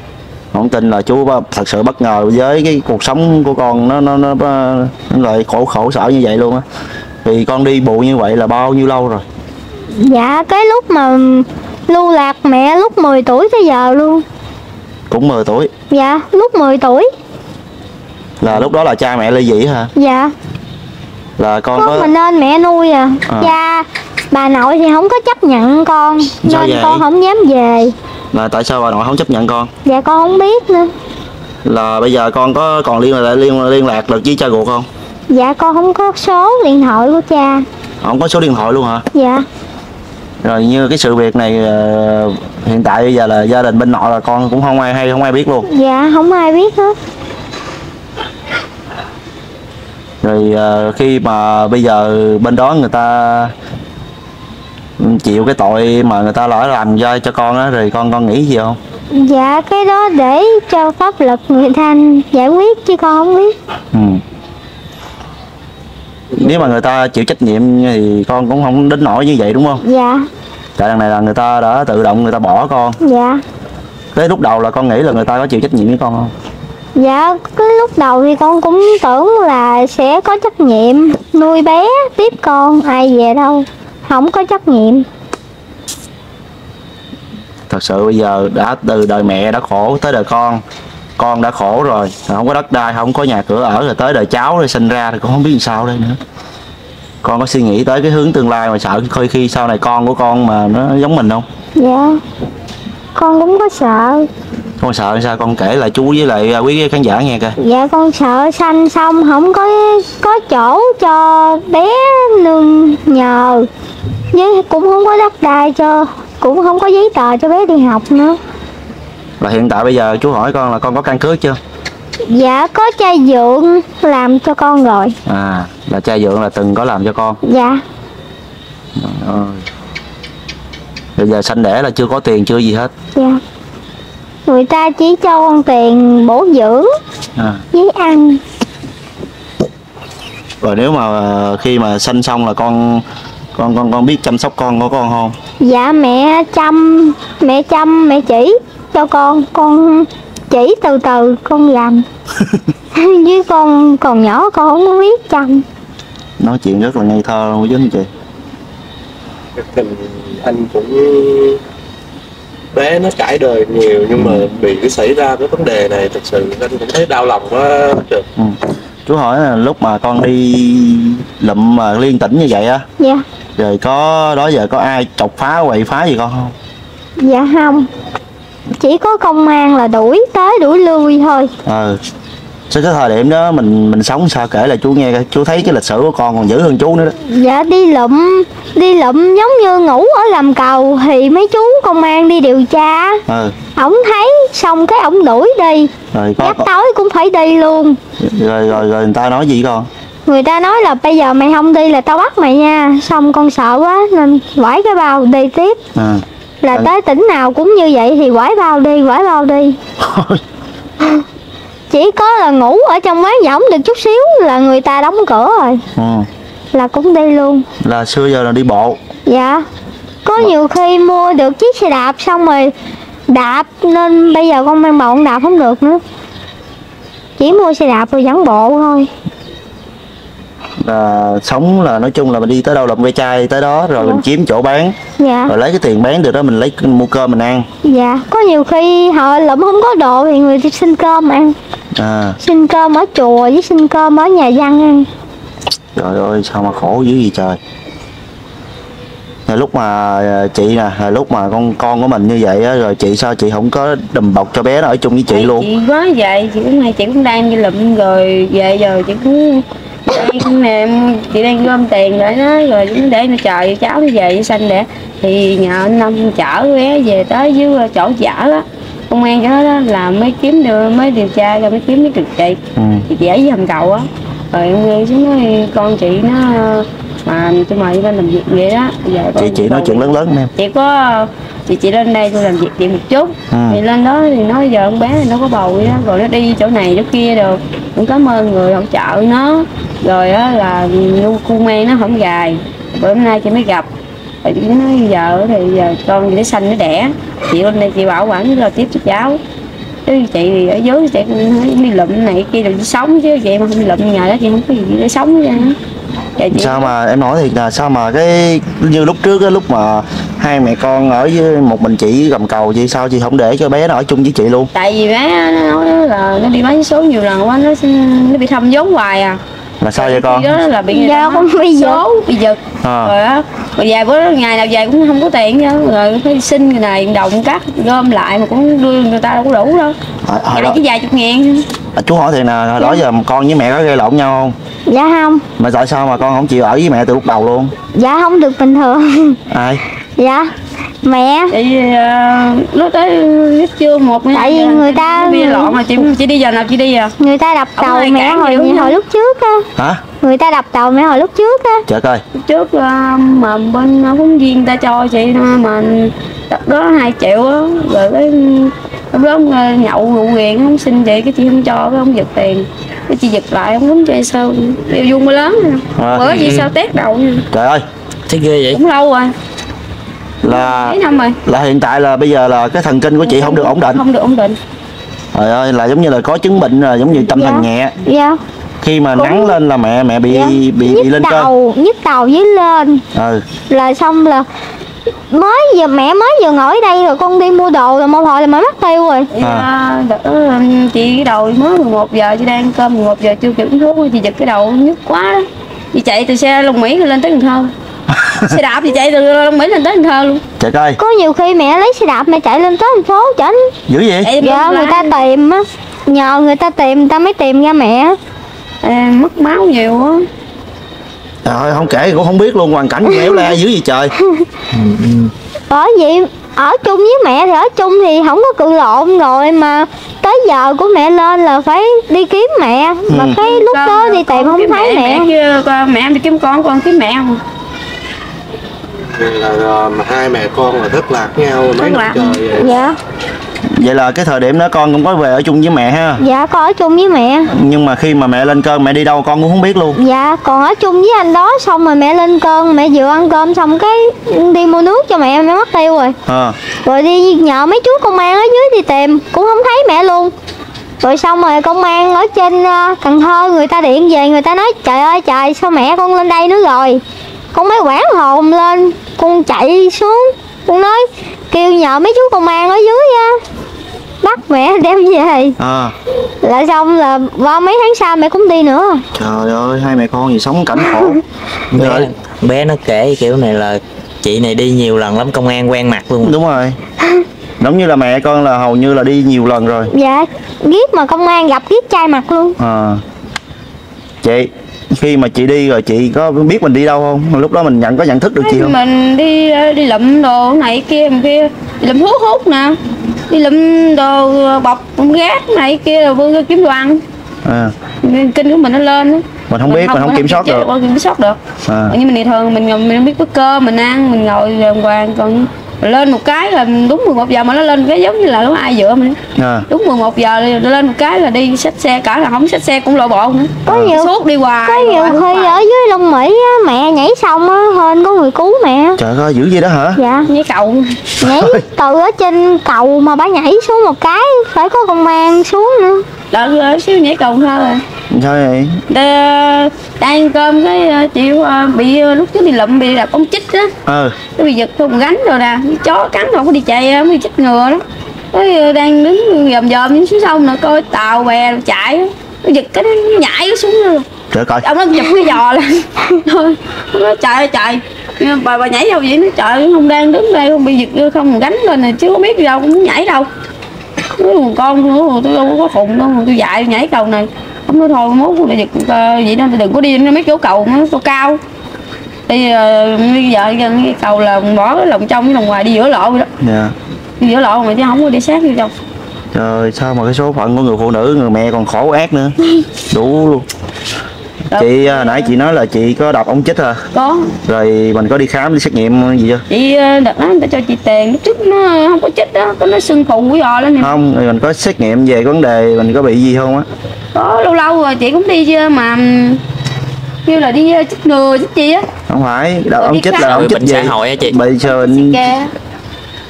không tin là chú thật sự bất ngờ với cái cuộc sống của con nó nó nó, nó, nó lại khổ khổ sở như vậy luôn á. Thì con đi bộ như vậy là bao nhiêu lâu rồi? Dạ cái lúc mà lưu lạc mẹ lúc 10 tuổi tới giờ luôn. Cũng 10 tuổi? Dạ lúc 10 tuổi. Là lúc đó là cha mẹ ly dị hả? Dạ là con con có mình nên mẹ nuôi à. À. cha bà nội thì không có chấp nhận con. Sao nên vậy? con không dám về. Là tại sao bà nội không chấp nhận con? Dạ con không biết nữa. Là bây giờ con có còn liên lạc liên liên lạc được với cha ruột không? Dạ con không có số điện thoại của cha. Không có số điện thoại luôn hả? Dạ. Rồi như cái sự việc này ờ, hiện tại bây giờ là gia đình bên nội là con cũng không ai hay không ai biết luôn. Dạ không ai biết hết rồi ờ, khi mà bây giờ bên đó người ta chịu cái tội mà người ta lỡ làm cho cho con á rồi con con nghĩ gì không? Dạ cái đó để cho pháp luật người ta giải quyết chứ con không biết. Ừ. nếu mà người ta chịu trách nhiệm thì con cũng không đến nỗi như vậy đúng không? Dạ. Tại đằng này là người ta đã tự động người ta bỏ con. Dạ. Tới lúc đầu là con nghĩ là người ta có chịu trách nhiệm với con không Dạ, cái lúc đầu thì con cũng tưởng là sẽ có trách nhiệm nuôi bé, tiếp con, ai về đâu. Không có trách nhiệm. thật sự bây giờ đã từ đời mẹ đã khổ tới đời con con đã khổ rồi không có đất đai không có nhà cửa ở rồi tới đời cháu rồi sinh ra thì con không biết làm sao đây nữa con có suy nghĩ tới cái hướng tương lai mà sợ khôi khi sau này con của con mà nó giống mình không Dạ, con cũng có sợ. Con sợ sao con kể lại chú với lại quý khán giả nghe coi Dạ, con sợ sanh xong không có có chỗ cho bé nương nhờ. Với cũng không có đất đai cho, cũng không có giấy tờ cho bé đi học nữa. là hiện tại bây giờ chú hỏi con là con có căn cước chưa Dạ, có cha dượng làm cho con rồi. à là cha dượng là từng có làm cho con Dạ, Trời ơi. bây giờ sanh đẻ là chưa có tiền chưa gì hết dạ. Người ta chỉ cho con tiền bổ dưỡng à. với ăn. rồi nếu mà ờ, khi mà sanh xong là con con con con biết chăm sóc con của con không Dạ mẹ chăm mẹ chăm mẹ chỉ cho con con chỉ từ từ con làm với con còn nhỏ con không có biết chăm nói chuyện rất là ngây thơ luôn chứ anh chị Thực tình anh cũng bé nó trải đời nhiều nhưng mà bị cái xảy ra cái vấn đề này thật sự anh cũng thấy đau lòng quá trời. Ừ. chú hỏi là lúc mà con đi lụm mà liên tỉnh như vậy á? Dạ. Rồi có đó giờ có ai chọc phá quậy phá gì con không? Dạ không. Chỉ có công an là đuổi tới đuổi lui thôi. Ờ sau cái thời điểm đó mình mình sống sao kể là chú nghe chú thấy cái lịch sử của con còn dữ hơn chú nữa đó. Dạ đi lụm đi lụm giống như ngủ ở làm cầu thì mấy chú công an đi điều tra. Ừ. Ổng thấy xong cái ổng đuổi đi. Rồi có nhắc tối cũng phải đi luôn. Rồi, rồi rồi người ta nói gì con? Người ta nói là bây giờ mày không đi là tao bắt mày nha. Xong con sợ quá nên quải cái bao đi tiếp. À Là Ừ. tới tỉnh nào cũng như vậy thì quải bao đi, quải bao đi Chỉ có là ngủ ở trong quán võng được chút xíu là người ta đóng cửa rồi. Ừ. Là cũng đi luôn. Là xưa giờ là đi bộ. Dạ. Có nhiều khi mua được chiếc xe đạp xong rồi đạp Nên bây giờ con mang bầu con đạp không được nữa. Chỉ mua xe đạp rồi dẫn bộ thôi. Là sống là nói chung là mình đi tới đâu lụm ve chai tới đó rồi mình chiếm chỗ bán. Dạ. Rồi lấy cái tiền bán được đó mình lấy mua cơm mình ăn. Dạ, có nhiều khi họ lụm không có đồ thì người xin cơm ăn à. Xin cơm ở chùa với xin cơm ở nhà văn ăn. Trời ơi sao mà khổ dữ gì trời. Rồi lúc mà à, chị nè rồi lúc mà con con của mình như vậy á rồi chị sao chị không có đùm bọc cho bé nó ở chung với chị luôn? chị quá vậy chị cũng này chị cũng đang đi lụm rồi về giờ chị cũng đang nè chị đang gom tiền để nó rồi cũng để nó chờ cháu nó về với xanh để. Thì nhờ anh năm chở bé về tới dưới chỗ chở á công an cho nó đó là mới kiếm được mới điều tra rồi mới kiếm được chị ừ. thì chị ở dưới hầm cầu á. Rồi em nghe xuống nói con chị nó mà tôi mời lên làm việc vậy đó. Giờ chị chị nói chuyện lớn lớn em chị có chị chị lên đây tôi làm việc chị một chút. Ừ. thì lên đó thì nói giờ con bé này nó có bầu vậy đó rồi nó đi chỗ này chỗ kia được cũng cảm ơn người hỗ trợ nó. Rồi á là nuôi cu mang nó không gài. Bữa hôm nay chị mới gặp rồi chị nói giờ thì giờ con nó xanh nó đẻ. Chị lên đây chị bảo quản lo tiếp cho cháu. Chứ chị thì ở dưới chị đi lụm này kia rồi sống chứ. Chị mà không lụm nhà đó chị không có gì để sống chứ Dạ, chị sao mà em nói thiệt là sao mà cái như lúc trước á lúc mà hai mẹ con ở với một mình chị gầm cầu chị sao chị không để cho bé nó ở chung với chị luôn? Tại vì bé nó nói là nó đi bán số nhiều lần quá nó nó bị thâm vốn hoài à là sao vậy con? Đó là bị Dạ, ta con bị số. Bị giật À. rồi á rồi bữa ngày nào về cũng không có tiền chứ rồi phải xin người này đồng cắt gom lại mà cũng đưa người ta đâu có đủ đâu. Hồi, hồi đó, chỉ vài chục ngàn à, chú hỏi thiệt nè hồi đó giờ con với mẹ có gây lộn nhau không? Dạ không, mà tại sao mà con không chịu ở với mẹ từ lúc đầu luôn? Dạ không được bình thường. Ai? Dạ, mẹ. Tại vì uh, nó tới lúc trưa một Tại vì người ta- bia lộn mà chị chị đi giờ nào chị đi à Người ta đập Ông đầu ơi, mẹ hồi, hồi lúc trước á. Hả? Người ta đập đầu mẹ hồi lúc trước á. Coi lúc trước ờ, mà bên ờ, phóng viên ta cho chị đó mà đợt đó hai triệu á. Rồi cái lúc đó ờ, nhậu rượu quyền không xin chị cái chị không cho cái ông giật tiền. Cái chị giật lại ông đúng chơi sao. Điều vuông mới lớn À. bữa chị sao tét đầu trời ơi. Thấy ghê vậy? Cũng lâu rồi là rồi là hiện tại là bây giờ là cái thần kinh của chị không được ổn định. Không được ổn định. Trời ơi là giống như là có chứng bệnh là giống như tâm thần Dạ. nhẹ. Dạ. Khi mà Cũng- nắng lên là mẹ mẹ bị dạ. bị bị nhức lên cơn. đầu nhức đầu với lên. Ừ. Là xong là mới giờ mẹ mới vừa ngồi đây rồi con đi mua đồ là một hồi là mẹ mất tiêu rồi. À. à, chị cái đầu mới 11 giờ chị đang cơm 11 giờ chưa kịp uống thuốc chị giật cái đầu nhức quá đó. Chị chạy từ xe Long Mỹ lên tới Cần Thơ xe đạp chị chạy từ Long Mỹ lên tới Cần Thơ luôn. Trời ơi. Có nhiều khi mẹ lấy xe đạp mẹ chạy lên tới thành phố chảnh dữ vậy? Dạ người ta tìm á. Nhờ người ta tìm người ta mới tìm ra mẹ. À, mất máu nhiều quá. Trời ơi không kể cũng không biết luôn hoàn cảnh éo le dữ gì trời. Bởi vậy ở chung với mẹ thì ở chung thì không có cự lộn rồi mà tới giờ của mẹ lên là phải đi kiếm mẹ. Mà Ừ. cái lúc Con- đó đi tìm không thấy mẹ mẹ. kia con- mẹ em đi kiếm con con kiếm mẹ không là, là mà hai mẹ con là thất lạc nhau mấy Thất năm lạc. trời vậy. dạ. Vậy là cái thời điểm đó con cũng có về ở chung với mẹ ha? Dạ con ở chung với mẹ. Nhưng mà khi mà mẹ lên cơn mẹ đi đâu con cũng không biết luôn. Dạ còn ở chung với anh đó xong rồi mẹ lên cơn mẹ vừa ăn cơm xong cái đi mua nước cho mẹ mẹ mất tiêu rồi. À, rồi đi nhờ mấy chú công an ở dưới đi tìm cũng không thấy mẹ luôn. Rồi xong rồi công an ở trên ờ, Cần Thơ người ta điện về người ta nói trời ơi trời sao mẹ con lên đây nữa rồi con mới quảng hồn lên. Con chạy xuống. Con nói kêu nhờ mấy chú công an ở dưới á bắt mẹ đem về. À. Là xong là qua mấy tháng sau mẹ cũng đi nữa. Trời ơi hai mẹ con gì sống cảnh khổ. Bé, rồi bé nó kể kiểu này là chị này đi nhiều lần lắm công an quen mặt luôn đúng rồi. Giống như là mẹ con là hầu như là đi nhiều lần rồi. Dạ giết mà công an gặp giết chai mặt luôn. À. Chị khi mà chị đi rồi chị có biết mình đi đâu không? Lúc đó mình nhận có nhận thức được chị không? mình đi đi lụm đồ này kia mà kia. Đi lụm thuốc hút nè. Đi lụm đồ bọc gác này kia rồi kiếm đồ ăn à kinh của mình nó lên mình không biết mình không kiểm soát được. không kiểm soát được. À. Nhưng mình bình thường mình mình không biết có cơm mình ăn mình ngồi đàng hoàng còn lên một cái là đúng 11 giờ mà nó lên cái giống như là nó ai dựa mình. À. Đúng 11 giờ lên một cái là đi xách xe cả là không xách xe cũng lộ bộ nữa. Có nhiều suốt đi hoài có nhiều khi ở dưới Long Mỹ á, mẹ nhảy xong á hên có người cứu mẹ. Trời ơi dữ vậy đó hả? Dạ. Với cậu nhảy từ ở trên cầu mà bà nhảy xuống một cái phải có công an xuống nữa đợt ờ, xíu nhảy cầu thôi. Rồi sao vậy? Đê- đang cơm cái ờ, chị ờ, bị ờ, lúc trước đi lụm bị đập ống chích á. Ờ nó bị giật không gánh rồi nè chó cắn không có đi chạy không bị chích ngừa đó cái đang đứng dòm dòm xuống sông nè coi tàu bè chạy. Nó giật cái nó nhảy xuống rồi trời coi. Ông nó giật cái giò lên. Thôi nó chạy chạy bà bà nhảy đâu vậy nó trời không đang đứng đây không bị giật không gánh lên này chứ có biết gì đâu không muốn nhảy đâu con nữa tôi đâu có khùng đâu tôi dạy nhảy cầu này. Không nói thôi mốt tôi giật ờ, vậy đó đừng có đi mấy chỗ cầu nó cầu cao. Đi bây giờ cái cầu là bỏ cái lòng trong với lòng ngoài đi giữa lộ vậy đó. Dạ. Đi giữa lộ mà chứ không có đi sát vô trong. Trời sao mà cái số phận của người phụ nữ người mẹ còn khổ ác nữa. Đủ luôn chị à, nãy chị nói là chị có đọc ống chích hả có. Rồi mình có đi khám đi xét nghiệm gì chưa? Chị ờ, đợt đó người ta cho chị tiền lúc trước nó không có chích đó có nó sưng phù cái giò lên nè không rồi mình có xét nghiệm về vấn đề mình có bị gì không á? Có lâu lâu rồi chị cũng đi chưa mà kêu là đi ờ, chích ngừa chích gì á. Không phải đọc Rồi ống chích là ống chích bệnh gì xã hội á chị. bị sợ bệnh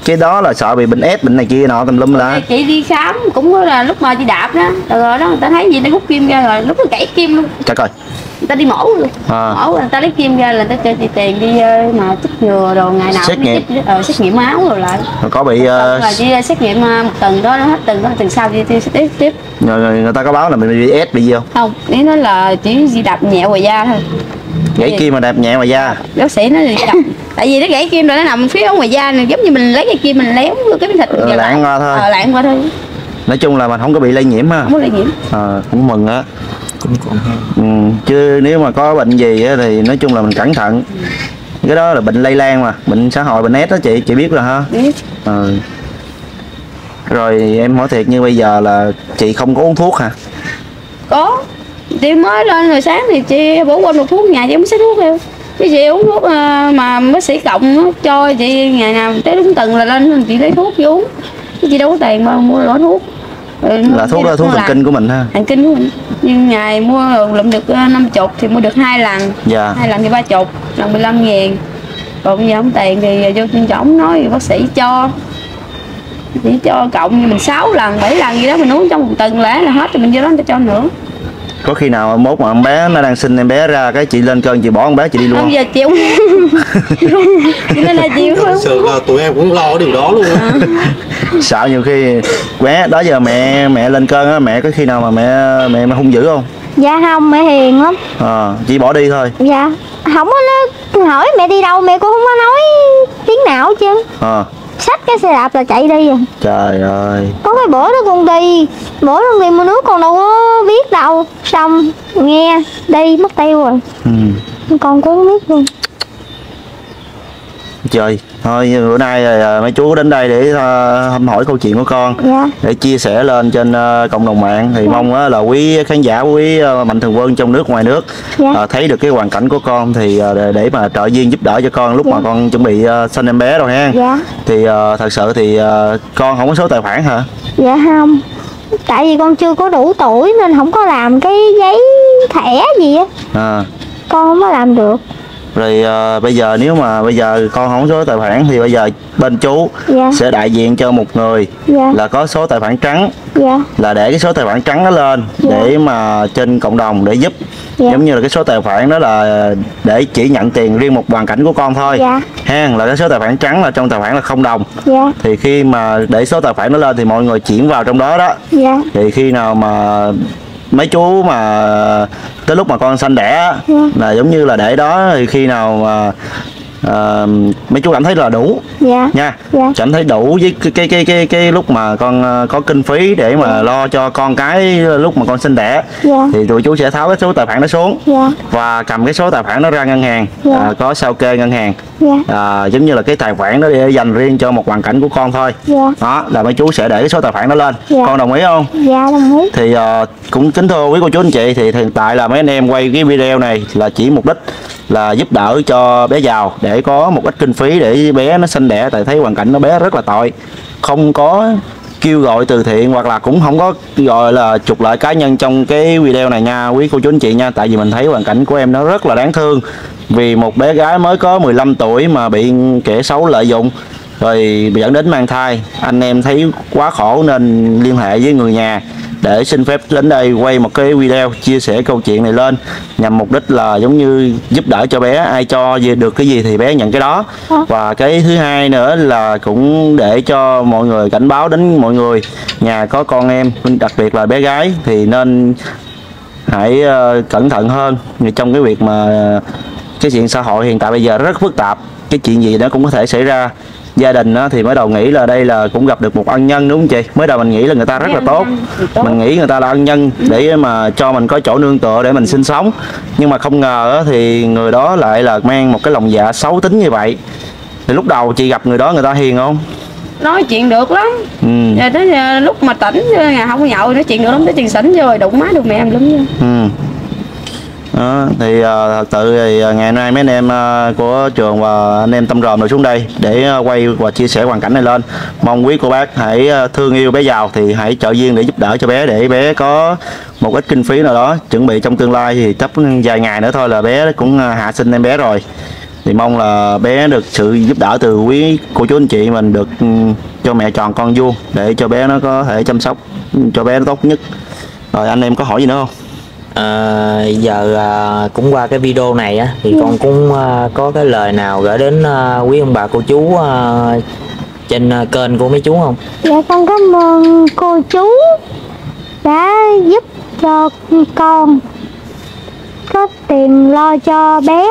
cái đó là sợ bị bệnh ép bệnh này kia nọ tùm lum la chị đi khám cũng có là lúc mà chị đạp đó rồi đó người ta thấy gì nó rút kim ra rồi lúc nó gãy kim luôn. Trời coi người ta đi mổ luôn. À. mổ người ta lấy kim ra là người ta cho chị tiền đi ờ, mà chích ngừa rồi ngày nào Xét đi nghiệm. chích, ờ, xét nghiệm máu rồi lại. Rồi có bị Xong rồi chị xét nghiệm ờ, một tuần đó hết tuần đó tuần sau đi tiếp tiếp. Rồi, rồi người ta có báo là mình bị ép bị gì không? Không ý nó là chỉ chỉ đạp nhẹ ngoài da thôi. Gãy kim mà đạp nhẹ ngoài da. Bác sĩ nó thì đập tại vì nó gãy kim rồi nó nằm phía ở ngoài da này giống như mình lấy cái kim mình léo cái miếng thịt Ờ, lạng qua thôi. ờ, lạng qua thôi. Nói chung là mình không có bị lây nhiễm ha. Không có lây nhiễm. Ờ, cũng mừng á cũng còn hơn. Ừ, chứ nếu mà có bệnh gì á, thì nói chung là mình cẩn thận. Cái đó là bệnh lây lan mà bệnh xã hội bệnh ép đó chị chị biết rồi ha biết. Ừ. rồi em hỏi thiệt như bây giờ là chị không có uống thuốc hả? Có. Chị mới lên rồi sáng thì chị bổ quên một thuốc nhà chị không xách thuốc theo. Cái chị uống thuốc ờ, mà bác sĩ cộng cho chị ngày nào tới đúng tuần là lên chị lấy thuốc chị uống. Chứ chị đâu có tiền mà mua loại thuốc Rồi là thuốc đó là thuốc thần kinh của mình ha. thần kinh của mình. Nhưng ngày mua lụm được ờ, năm chục thì mua được hai lần. Dạ. Hai lần thì ba chục lần 15 ngàn còn bây giờ không tiền thì vô trên chổng nói bác sĩ cho. Chỉ cho cộng như mình 6 lần 7 lần gì đó mình uống trong một tuần lẽ là hết rồi mình vô đó người ta cho nữa có khi nào mốt mà con bé nó đang sinh em bé ra cái chị lên cơn chị bỏ con bé chị đi luôn không không? giờ chịu. Cho nên là chịu. Thật không sự là tụi em cũng lo điều đó luôn á. Sợ nhiều khi bé đó giờ mẹ mẹ lên cơn á mẹ có khi nào mà mẹ mẹ, mẹ hung dữ không? Dạ không mẹ hiền lắm. À, chỉ bỏ đi thôi. Dạ không có nó hỏi mẹ đi đâu mẹ cũng không có nói tiếng nào hết trơn. À, xách cái xe đạp là chạy đi à trời ơi. Có cái bữa đó con đi bữa đó con đi mua nước con đâu có biết đâu. Xong nghe đi mất tiêu rồi. Ừ. con cũng không biết luôn trời thôi bữa nay à, mấy chú đến đây để à, thăm hỏi câu chuyện của con. Dạ. Để chia sẻ lên trên à, cộng đồng mạng. Thì mong á, là quý khán giả quý mạnh thường quân trong nước ngoài nước Dạ. à, thấy được cái hoàn cảnh của con. Thì để, mà trợ duyên giúp đỡ cho con lúc mà con chuẩn bị sinh em bé rồi ha. Dạ. Thì thật sự thì con không có số tài khoản hả? Dạ không. Tại vì con chưa có đủ tuổi nên không có làm cái giấy thẻ gì á. À, con không có làm được rồi à, bây giờ nếu mà bây giờ con không có số tài khoản thì bây giờ bên chú dạ. sẽ đại diện cho một người dạ. là có số tài khoản trắng. Dạ. Là để cái số tài khoản trắng đó lên Dạ. để mà trên cộng đồng để giúp. Dạ. giống như là cái số tài khoản đó là để chỉ nhận tiền riêng một hoàn cảnh của con thôi. Dạ. ha là cái số tài khoản trắng là trong tài khoản là không đồng. Dạ. Thì khi mà để số tài khoản nó lên thì mọi người chuyển vào trong đó đó. Dạ. Thì khi nào mà mấy chú mà tới lúc mà con sanh đẻ Dạ. là giống như là để đó thì khi nào mà ờ, mấy chú cảm thấy là đủ. Dạ. Nha. Dạ. cảm thấy đủ với cái cái cái cái, cái lúc mà con ờ, có kinh phí để mà lo cho con cái lúc mà con sinh đẻ. Dạ. thì tụi chú sẽ tháo cái số tài khoản đó xuống dạ. và cầm cái số tài khoản đó ra ngân hàng. Dạ. à, có sao kê ngân hàng. Dạ. À, giống như là cái tài khoản đó để dành riêng cho một hoàn cảnh của con thôi. Dạ. Đó là mấy chú sẽ để cái số tài khoản đó lên. Dạ. con đồng ý không? Dạ đồng ý. Thì ờ, cũng kính thưa quý cô chú anh chị thì hiện tại là mấy anh em quay cái video này là chỉ mục đích là giúp đỡ cho bé giàu để có một ít kinh phí để bé nó sinh đẻ. Tại thấy hoàn cảnh nó bé rất là tội không có kêu gọi từ thiện hoặc là cũng không có gọi là trục lợi cá nhân trong cái video này nha, quý cô chú anh chị nha. Tại vì mình thấy hoàn cảnh của em nó rất là đáng thương. Vì một bé gái mới có 15 tuổi mà bị kẻ xấu lợi dụng, rồi dẫn đến mang thai. Anh em thấy quá khổ nên liên hệ với người nhà để xin phép đến đây quay một cái video chia sẻ câu chuyện này lên nhằm mục đích là giống như giúp đỡ cho bé. Ai cho được cái gì thì bé nhận cái đó. Và cái thứ hai nữa là cũng để cho mọi người cảnh báo đến mọi người nhà có con em đặc biệt là bé gái thì nên hãy ờ, cẩn thận hơn. Trong cái việc mà cái chuyện xã hội hiện tại bây giờ rất phức tạp cái chuyện gì nó cũng có thể xảy ra gia đình á, thì mới đầu nghĩ là đây là cũng gặp được một ân nhân đúng không chị? Mới đầu mình nghĩ là người ta rất là tốt. mình nghĩ người ta là ân nhân để mà cho mình có chỗ nương tựa để mình sinh sống. Nhưng mà không ngờ á, thì người đó lại là mang một cái lòng dạ xấu tính như vậy. Thì lúc đầu chị gặp người đó người ta hiền không? Nói chuyện được lắm. Ừ. rồi tới giờ lúc mà tỉnh ngày không nhậu nói chuyện được lắm tới chuyện xỉn rồi đụng má được mẹ em lắm nha. Ừ. Đó, thì ờ, thật sự thì ờ, ngày hôm nay mấy anh em ờ, của trường và anh em tâm ròm rồi xuống đây để quay và chia sẻ hoàn cảnh này lên. Mong quý cô bác hãy thương yêu bé giàu thì hãy trợ duyên để giúp đỡ cho bé để bé có một ít kinh phí nào đó chuẩn bị trong tương lai thì chấp vài ngày nữa thôi là bé cũng hạ sinh em bé rồi. Thì mong là bé được sự giúp đỡ từ quý cô chú anh chị mình được ừ, cho mẹ tròn con vuông để cho bé nó có thể chăm sóc ừ, cho bé nó tốt nhất. Rồi anh em có hỏi gì nữa không? À, giờ à, cũng qua cái video này á thì con cũng à, có cái lời nào gửi đến à, quý ông bà cô chú à, trên à, kênh của mấy chú không? dạ con cảm ơn cô chú đã giúp cho con có tiền lo cho bé.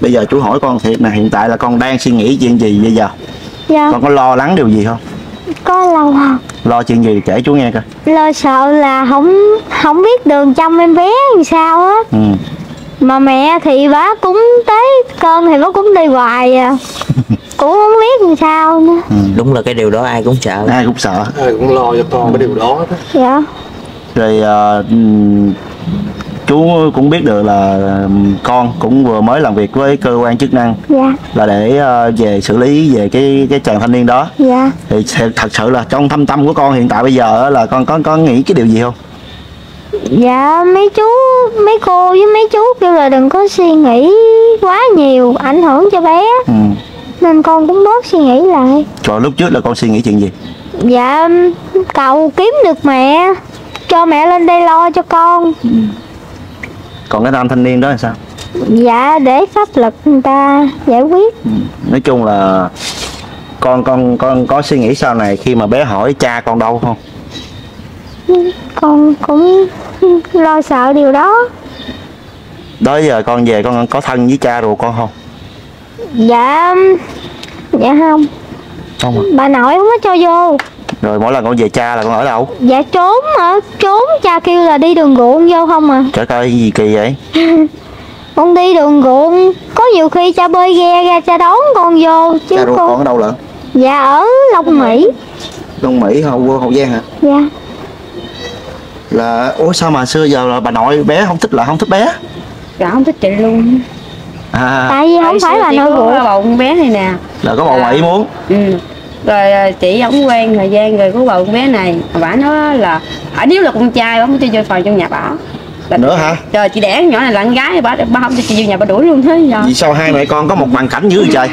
Bây giờ chú hỏi con thiệt nè hiện tại là con đang suy nghĩ chuyện gì bây giờ? Dạ. Con có lo lắng điều gì không có lâu lo chuyện gì kể chú nghe coi. Lo sợ là không không biết đường chăm em bé làm sao á. Ừ. mà mẹ thì bá cũng tới cơn thì bá cũng đi hoài à. Cũng không biết làm sao nữa. Đúng là cái điều đó ai cũng sợ. ai cũng sợ. Ai cũng lo cho con cái điều đó đó. dạ. Rồi ờ, ừm, chú cũng biết được là con cũng vừa mới làm việc với cơ quan chức năng. Dạ. Là để ờ, về xử lý về cái cái chàng thanh niên đó. Dạ. Thì thật sự là trong thâm tâm của con hiện tại bây giờ là con có có nghĩ cái điều gì không? Dạ mấy chú Mấy cô với mấy chú kêu là đừng có suy nghĩ quá nhiều Ảnh hưởng cho bé. Ừ. Nên con cũng bớt suy nghĩ lại. Rồi lúc trước là con suy nghĩ chuyện gì? Dạ cầu kiếm được mẹ Cho mẹ lên đây lo cho con còn cái nam thanh niên đó là sao? Dạ để pháp luật người ta giải quyết. Ừ. nói chung là con con con có suy nghĩ sau này khi mà bé hỏi cha con đâu không? Con cũng lo sợ điều đó. Đó giờ con về con có thân với cha ruột con không? Dạ Dạ không. Không à. Bà nội không có cho vô rồi mỗi lần con về cha là con ở đâu? Dạ trốn mà Trốn cha kêu là đi đường ruộng vô không à? Trời coi gì kỳ vậy? Con đi đường ruộng Có nhiều khi cha bơi ghe ra cha đón con vô Chứ cha con con ở đâu lận? Dạ ở Long Mỹ. Đông Mỹ Hậu Hậu Giang hả? Dạ. Là ủa sao mà xưa giờ là bà nội bé không thích là không thích bé? Dạ không thích chị luôn. À. Tại vì không Tại phải là nội có ruột. bầu con bé này nè. Là có bầu ngoại muốn. Ừ rồi à, chị ổng quen thời gian rồi có bầu con bé này. Bả nói là à, nếu là con trai bả không cho vô phòng trong nhà bả Là- nữa hả? Trời chị đẻ nhỏ này là con gái bả bả không cho chị vô nhà bả đuổi luôn thế giờ. Vì sao hai mẹ con có một hoàn cảnh dữ vậy trời?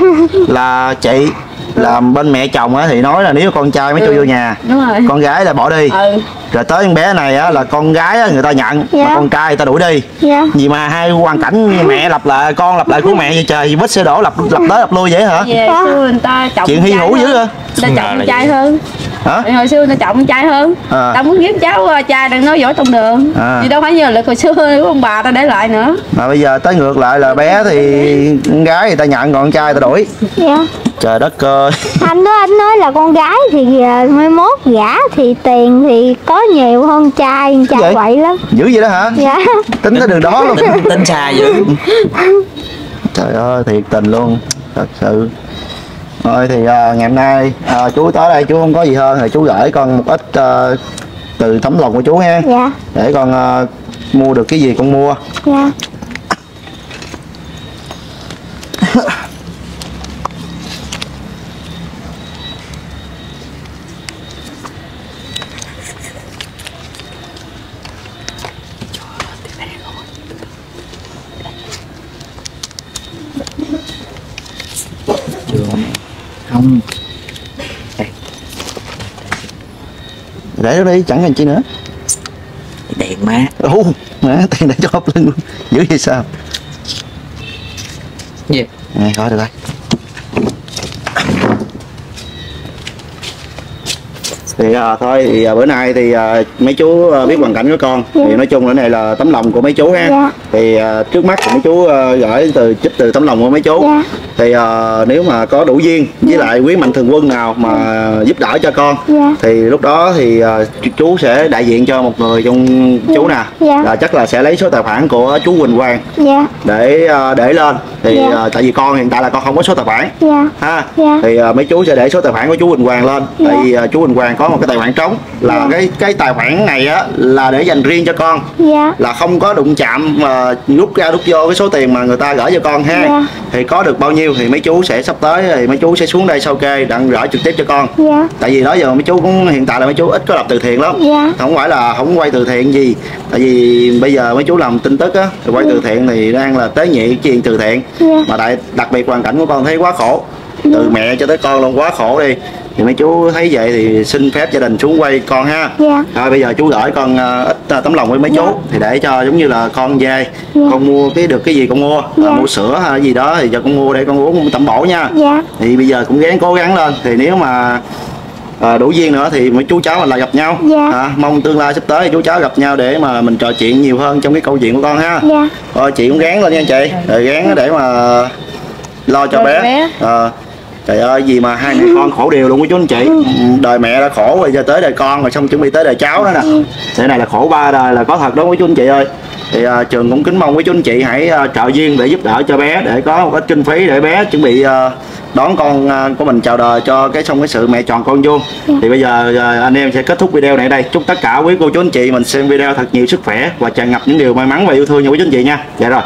Là chị là bên mẹ chồng á thì nói là nếu con trai mới cho Ừ. vô nhà đúng rồi. con gái là bỏ đi. Ừ. Rồi tới con bé này á là con gái á người ta nhận mà Dạ. con trai người ta đuổi đi. Dạ. Gì mà hai hoàn cảnh mẹ lập lại con lập lại của mẹ vậy trời vết xe đổ lập lập tới lập lui vậy hả? Về Có. xưa người ta trọng chuyện hy hữu dữ hả? Người ta trọng trai hơn. Hả? Hồi xưa người ta trọng trai hơn. À. tao muốn kiếm cháu à, trai đừng nói dỗi tông đường. À. gì đâu phải như là hồi xưa của ông bà ta để lại nữa. Mà bây giờ tới ngược lại là bé thì con gái người ta nhận còn con trai người ta đuổi. Dạ trời đất ơi. Anh đó anh nói là con gái thì à, mai mốt gả thì tiền thì có nhiều hơn trai Trai Vậy? quậy lắm. Dữ vậy đó hả? Dạ. Tính tới đường đó luôn. Tính, tính xa dữ trời ơi thiệt tình luôn. Thật sự. Thôi thì à, ngày hôm nay à, chú tới đây chú không có gì hơn thì chú gửi con một ít à, từ tấm lòng của chú nha. Dạ. Để con à, mua được cái gì con mua. Dạ chưa không để đó đi chẳng cần chi nữa. Đèn má. Ồ, má tiền để cho hấp lưng luôn. Dữ vậy sao? Gì? Nè coi được rồi thì à, thôi thì à, bữa nay thì à, mấy chú à, biết hoàn cảnh của con. Thì nói chung là cái này là tấm lòng của mấy chú ha. Dạ. thì à, trước mắt thì mấy chú à, gửi từ trích từ tấm lòng của mấy chú. Dạ. Thì à, nếu mà có đủ duyên với lại quý mạnh thường quân nào mà giúp đỡ cho con Dạ. thì lúc đó thì à, chú- sẽ đại diện cho một người trong chú nè Dạ. là chắc là sẽ lấy số tài khoản của chú Quỳnh Quang Dạ để à, để lên thì Dạ. à, tại vì con hiện tại là con không có số tài khoản Dạ ha Dạ. thì à, mấy chú sẽ để số tài khoản của chú Quỳnh Quang lên Dạ. tại vì à, chú Quỳnh Quang có một cái tài khoản trống là Dạ. cái cái tài khoản này á là để dành riêng cho con Dạ là không có đụng chạm mà rút ra rút vô cái số tiền mà người ta gửi cho con ha Dạ. thì có được bao nhiêu thì mấy chú sẽ sắp tới thì mấy chú sẽ xuống đây sau kê đặng gửi trực tiếp cho con. Dạ. Tại vì đó giờ mấy chú cũng hiện tại là mấy chú ít có làm từ thiện lắm. Dạ. không phải là không quay từ thiện gì. Tại vì bây giờ mấy chú làm tin tức á thì quay từ thiện thì đang là tế nhị chuyện từ thiện. Dạ. mà đại đặc biệt hoàn cảnh của con thấy quá khổ. Từ mẹ cho tới con luôn quá khổ đi thì mấy chú thấy vậy thì xin phép gia đình xuống quay con ha. Dạ. rồi bây giờ chú gửi con ờ, ít ờ, tấm lòng với mấy chú. Thì để cho giống như là con về. Dạ. con mua cái được cái gì con mua. Ờ, Dạ. mua sữa hay gì đó thì cho con mua để con uống tẩm bổ nha. Dạ. Thì bây giờ cũng gắng cố gắng lên. Thì nếu mà à, đủ duyên nữa thì mấy chú cháu mình lại gặp nhau. Dạ. à, mong tương lai sắp tới thì chú cháu gặp nhau để mà mình trò chuyện nhiều hơn trong cái câu chuyện của con ha. Dạ. Thôi chị cũng gắng lên nha chị. Rồi gắng để mà lo cho cho bé, bé. Ờ, trời ơi gì mà hai mẹ con khổ điều luôn của chú anh chị. Ừ. đời mẹ đã khổ rồi giờ tới đời con rồi xong chuẩn bị tới đời cháu nữa nè. Ừ. thế này là khổ ba đời là có thật đó quý chú anh chị ơi. Thì à, trường cũng kính mong quý chú anh chị hãy à, trợ duyên để giúp đỡ cho bé để có một ít kinh phí để bé chuẩn bị à, đón con của mình chào đời cho cái xong cái sự mẹ tròn con vuông. Thì bây giờ anh em sẽ kết thúc video này ở đây. Chúc tất cả quý cô chú anh chị mình xem video thật nhiều sức khỏe và tràn ngập những điều may mắn và yêu thương như quý chú anh chị nha. Dạ rồi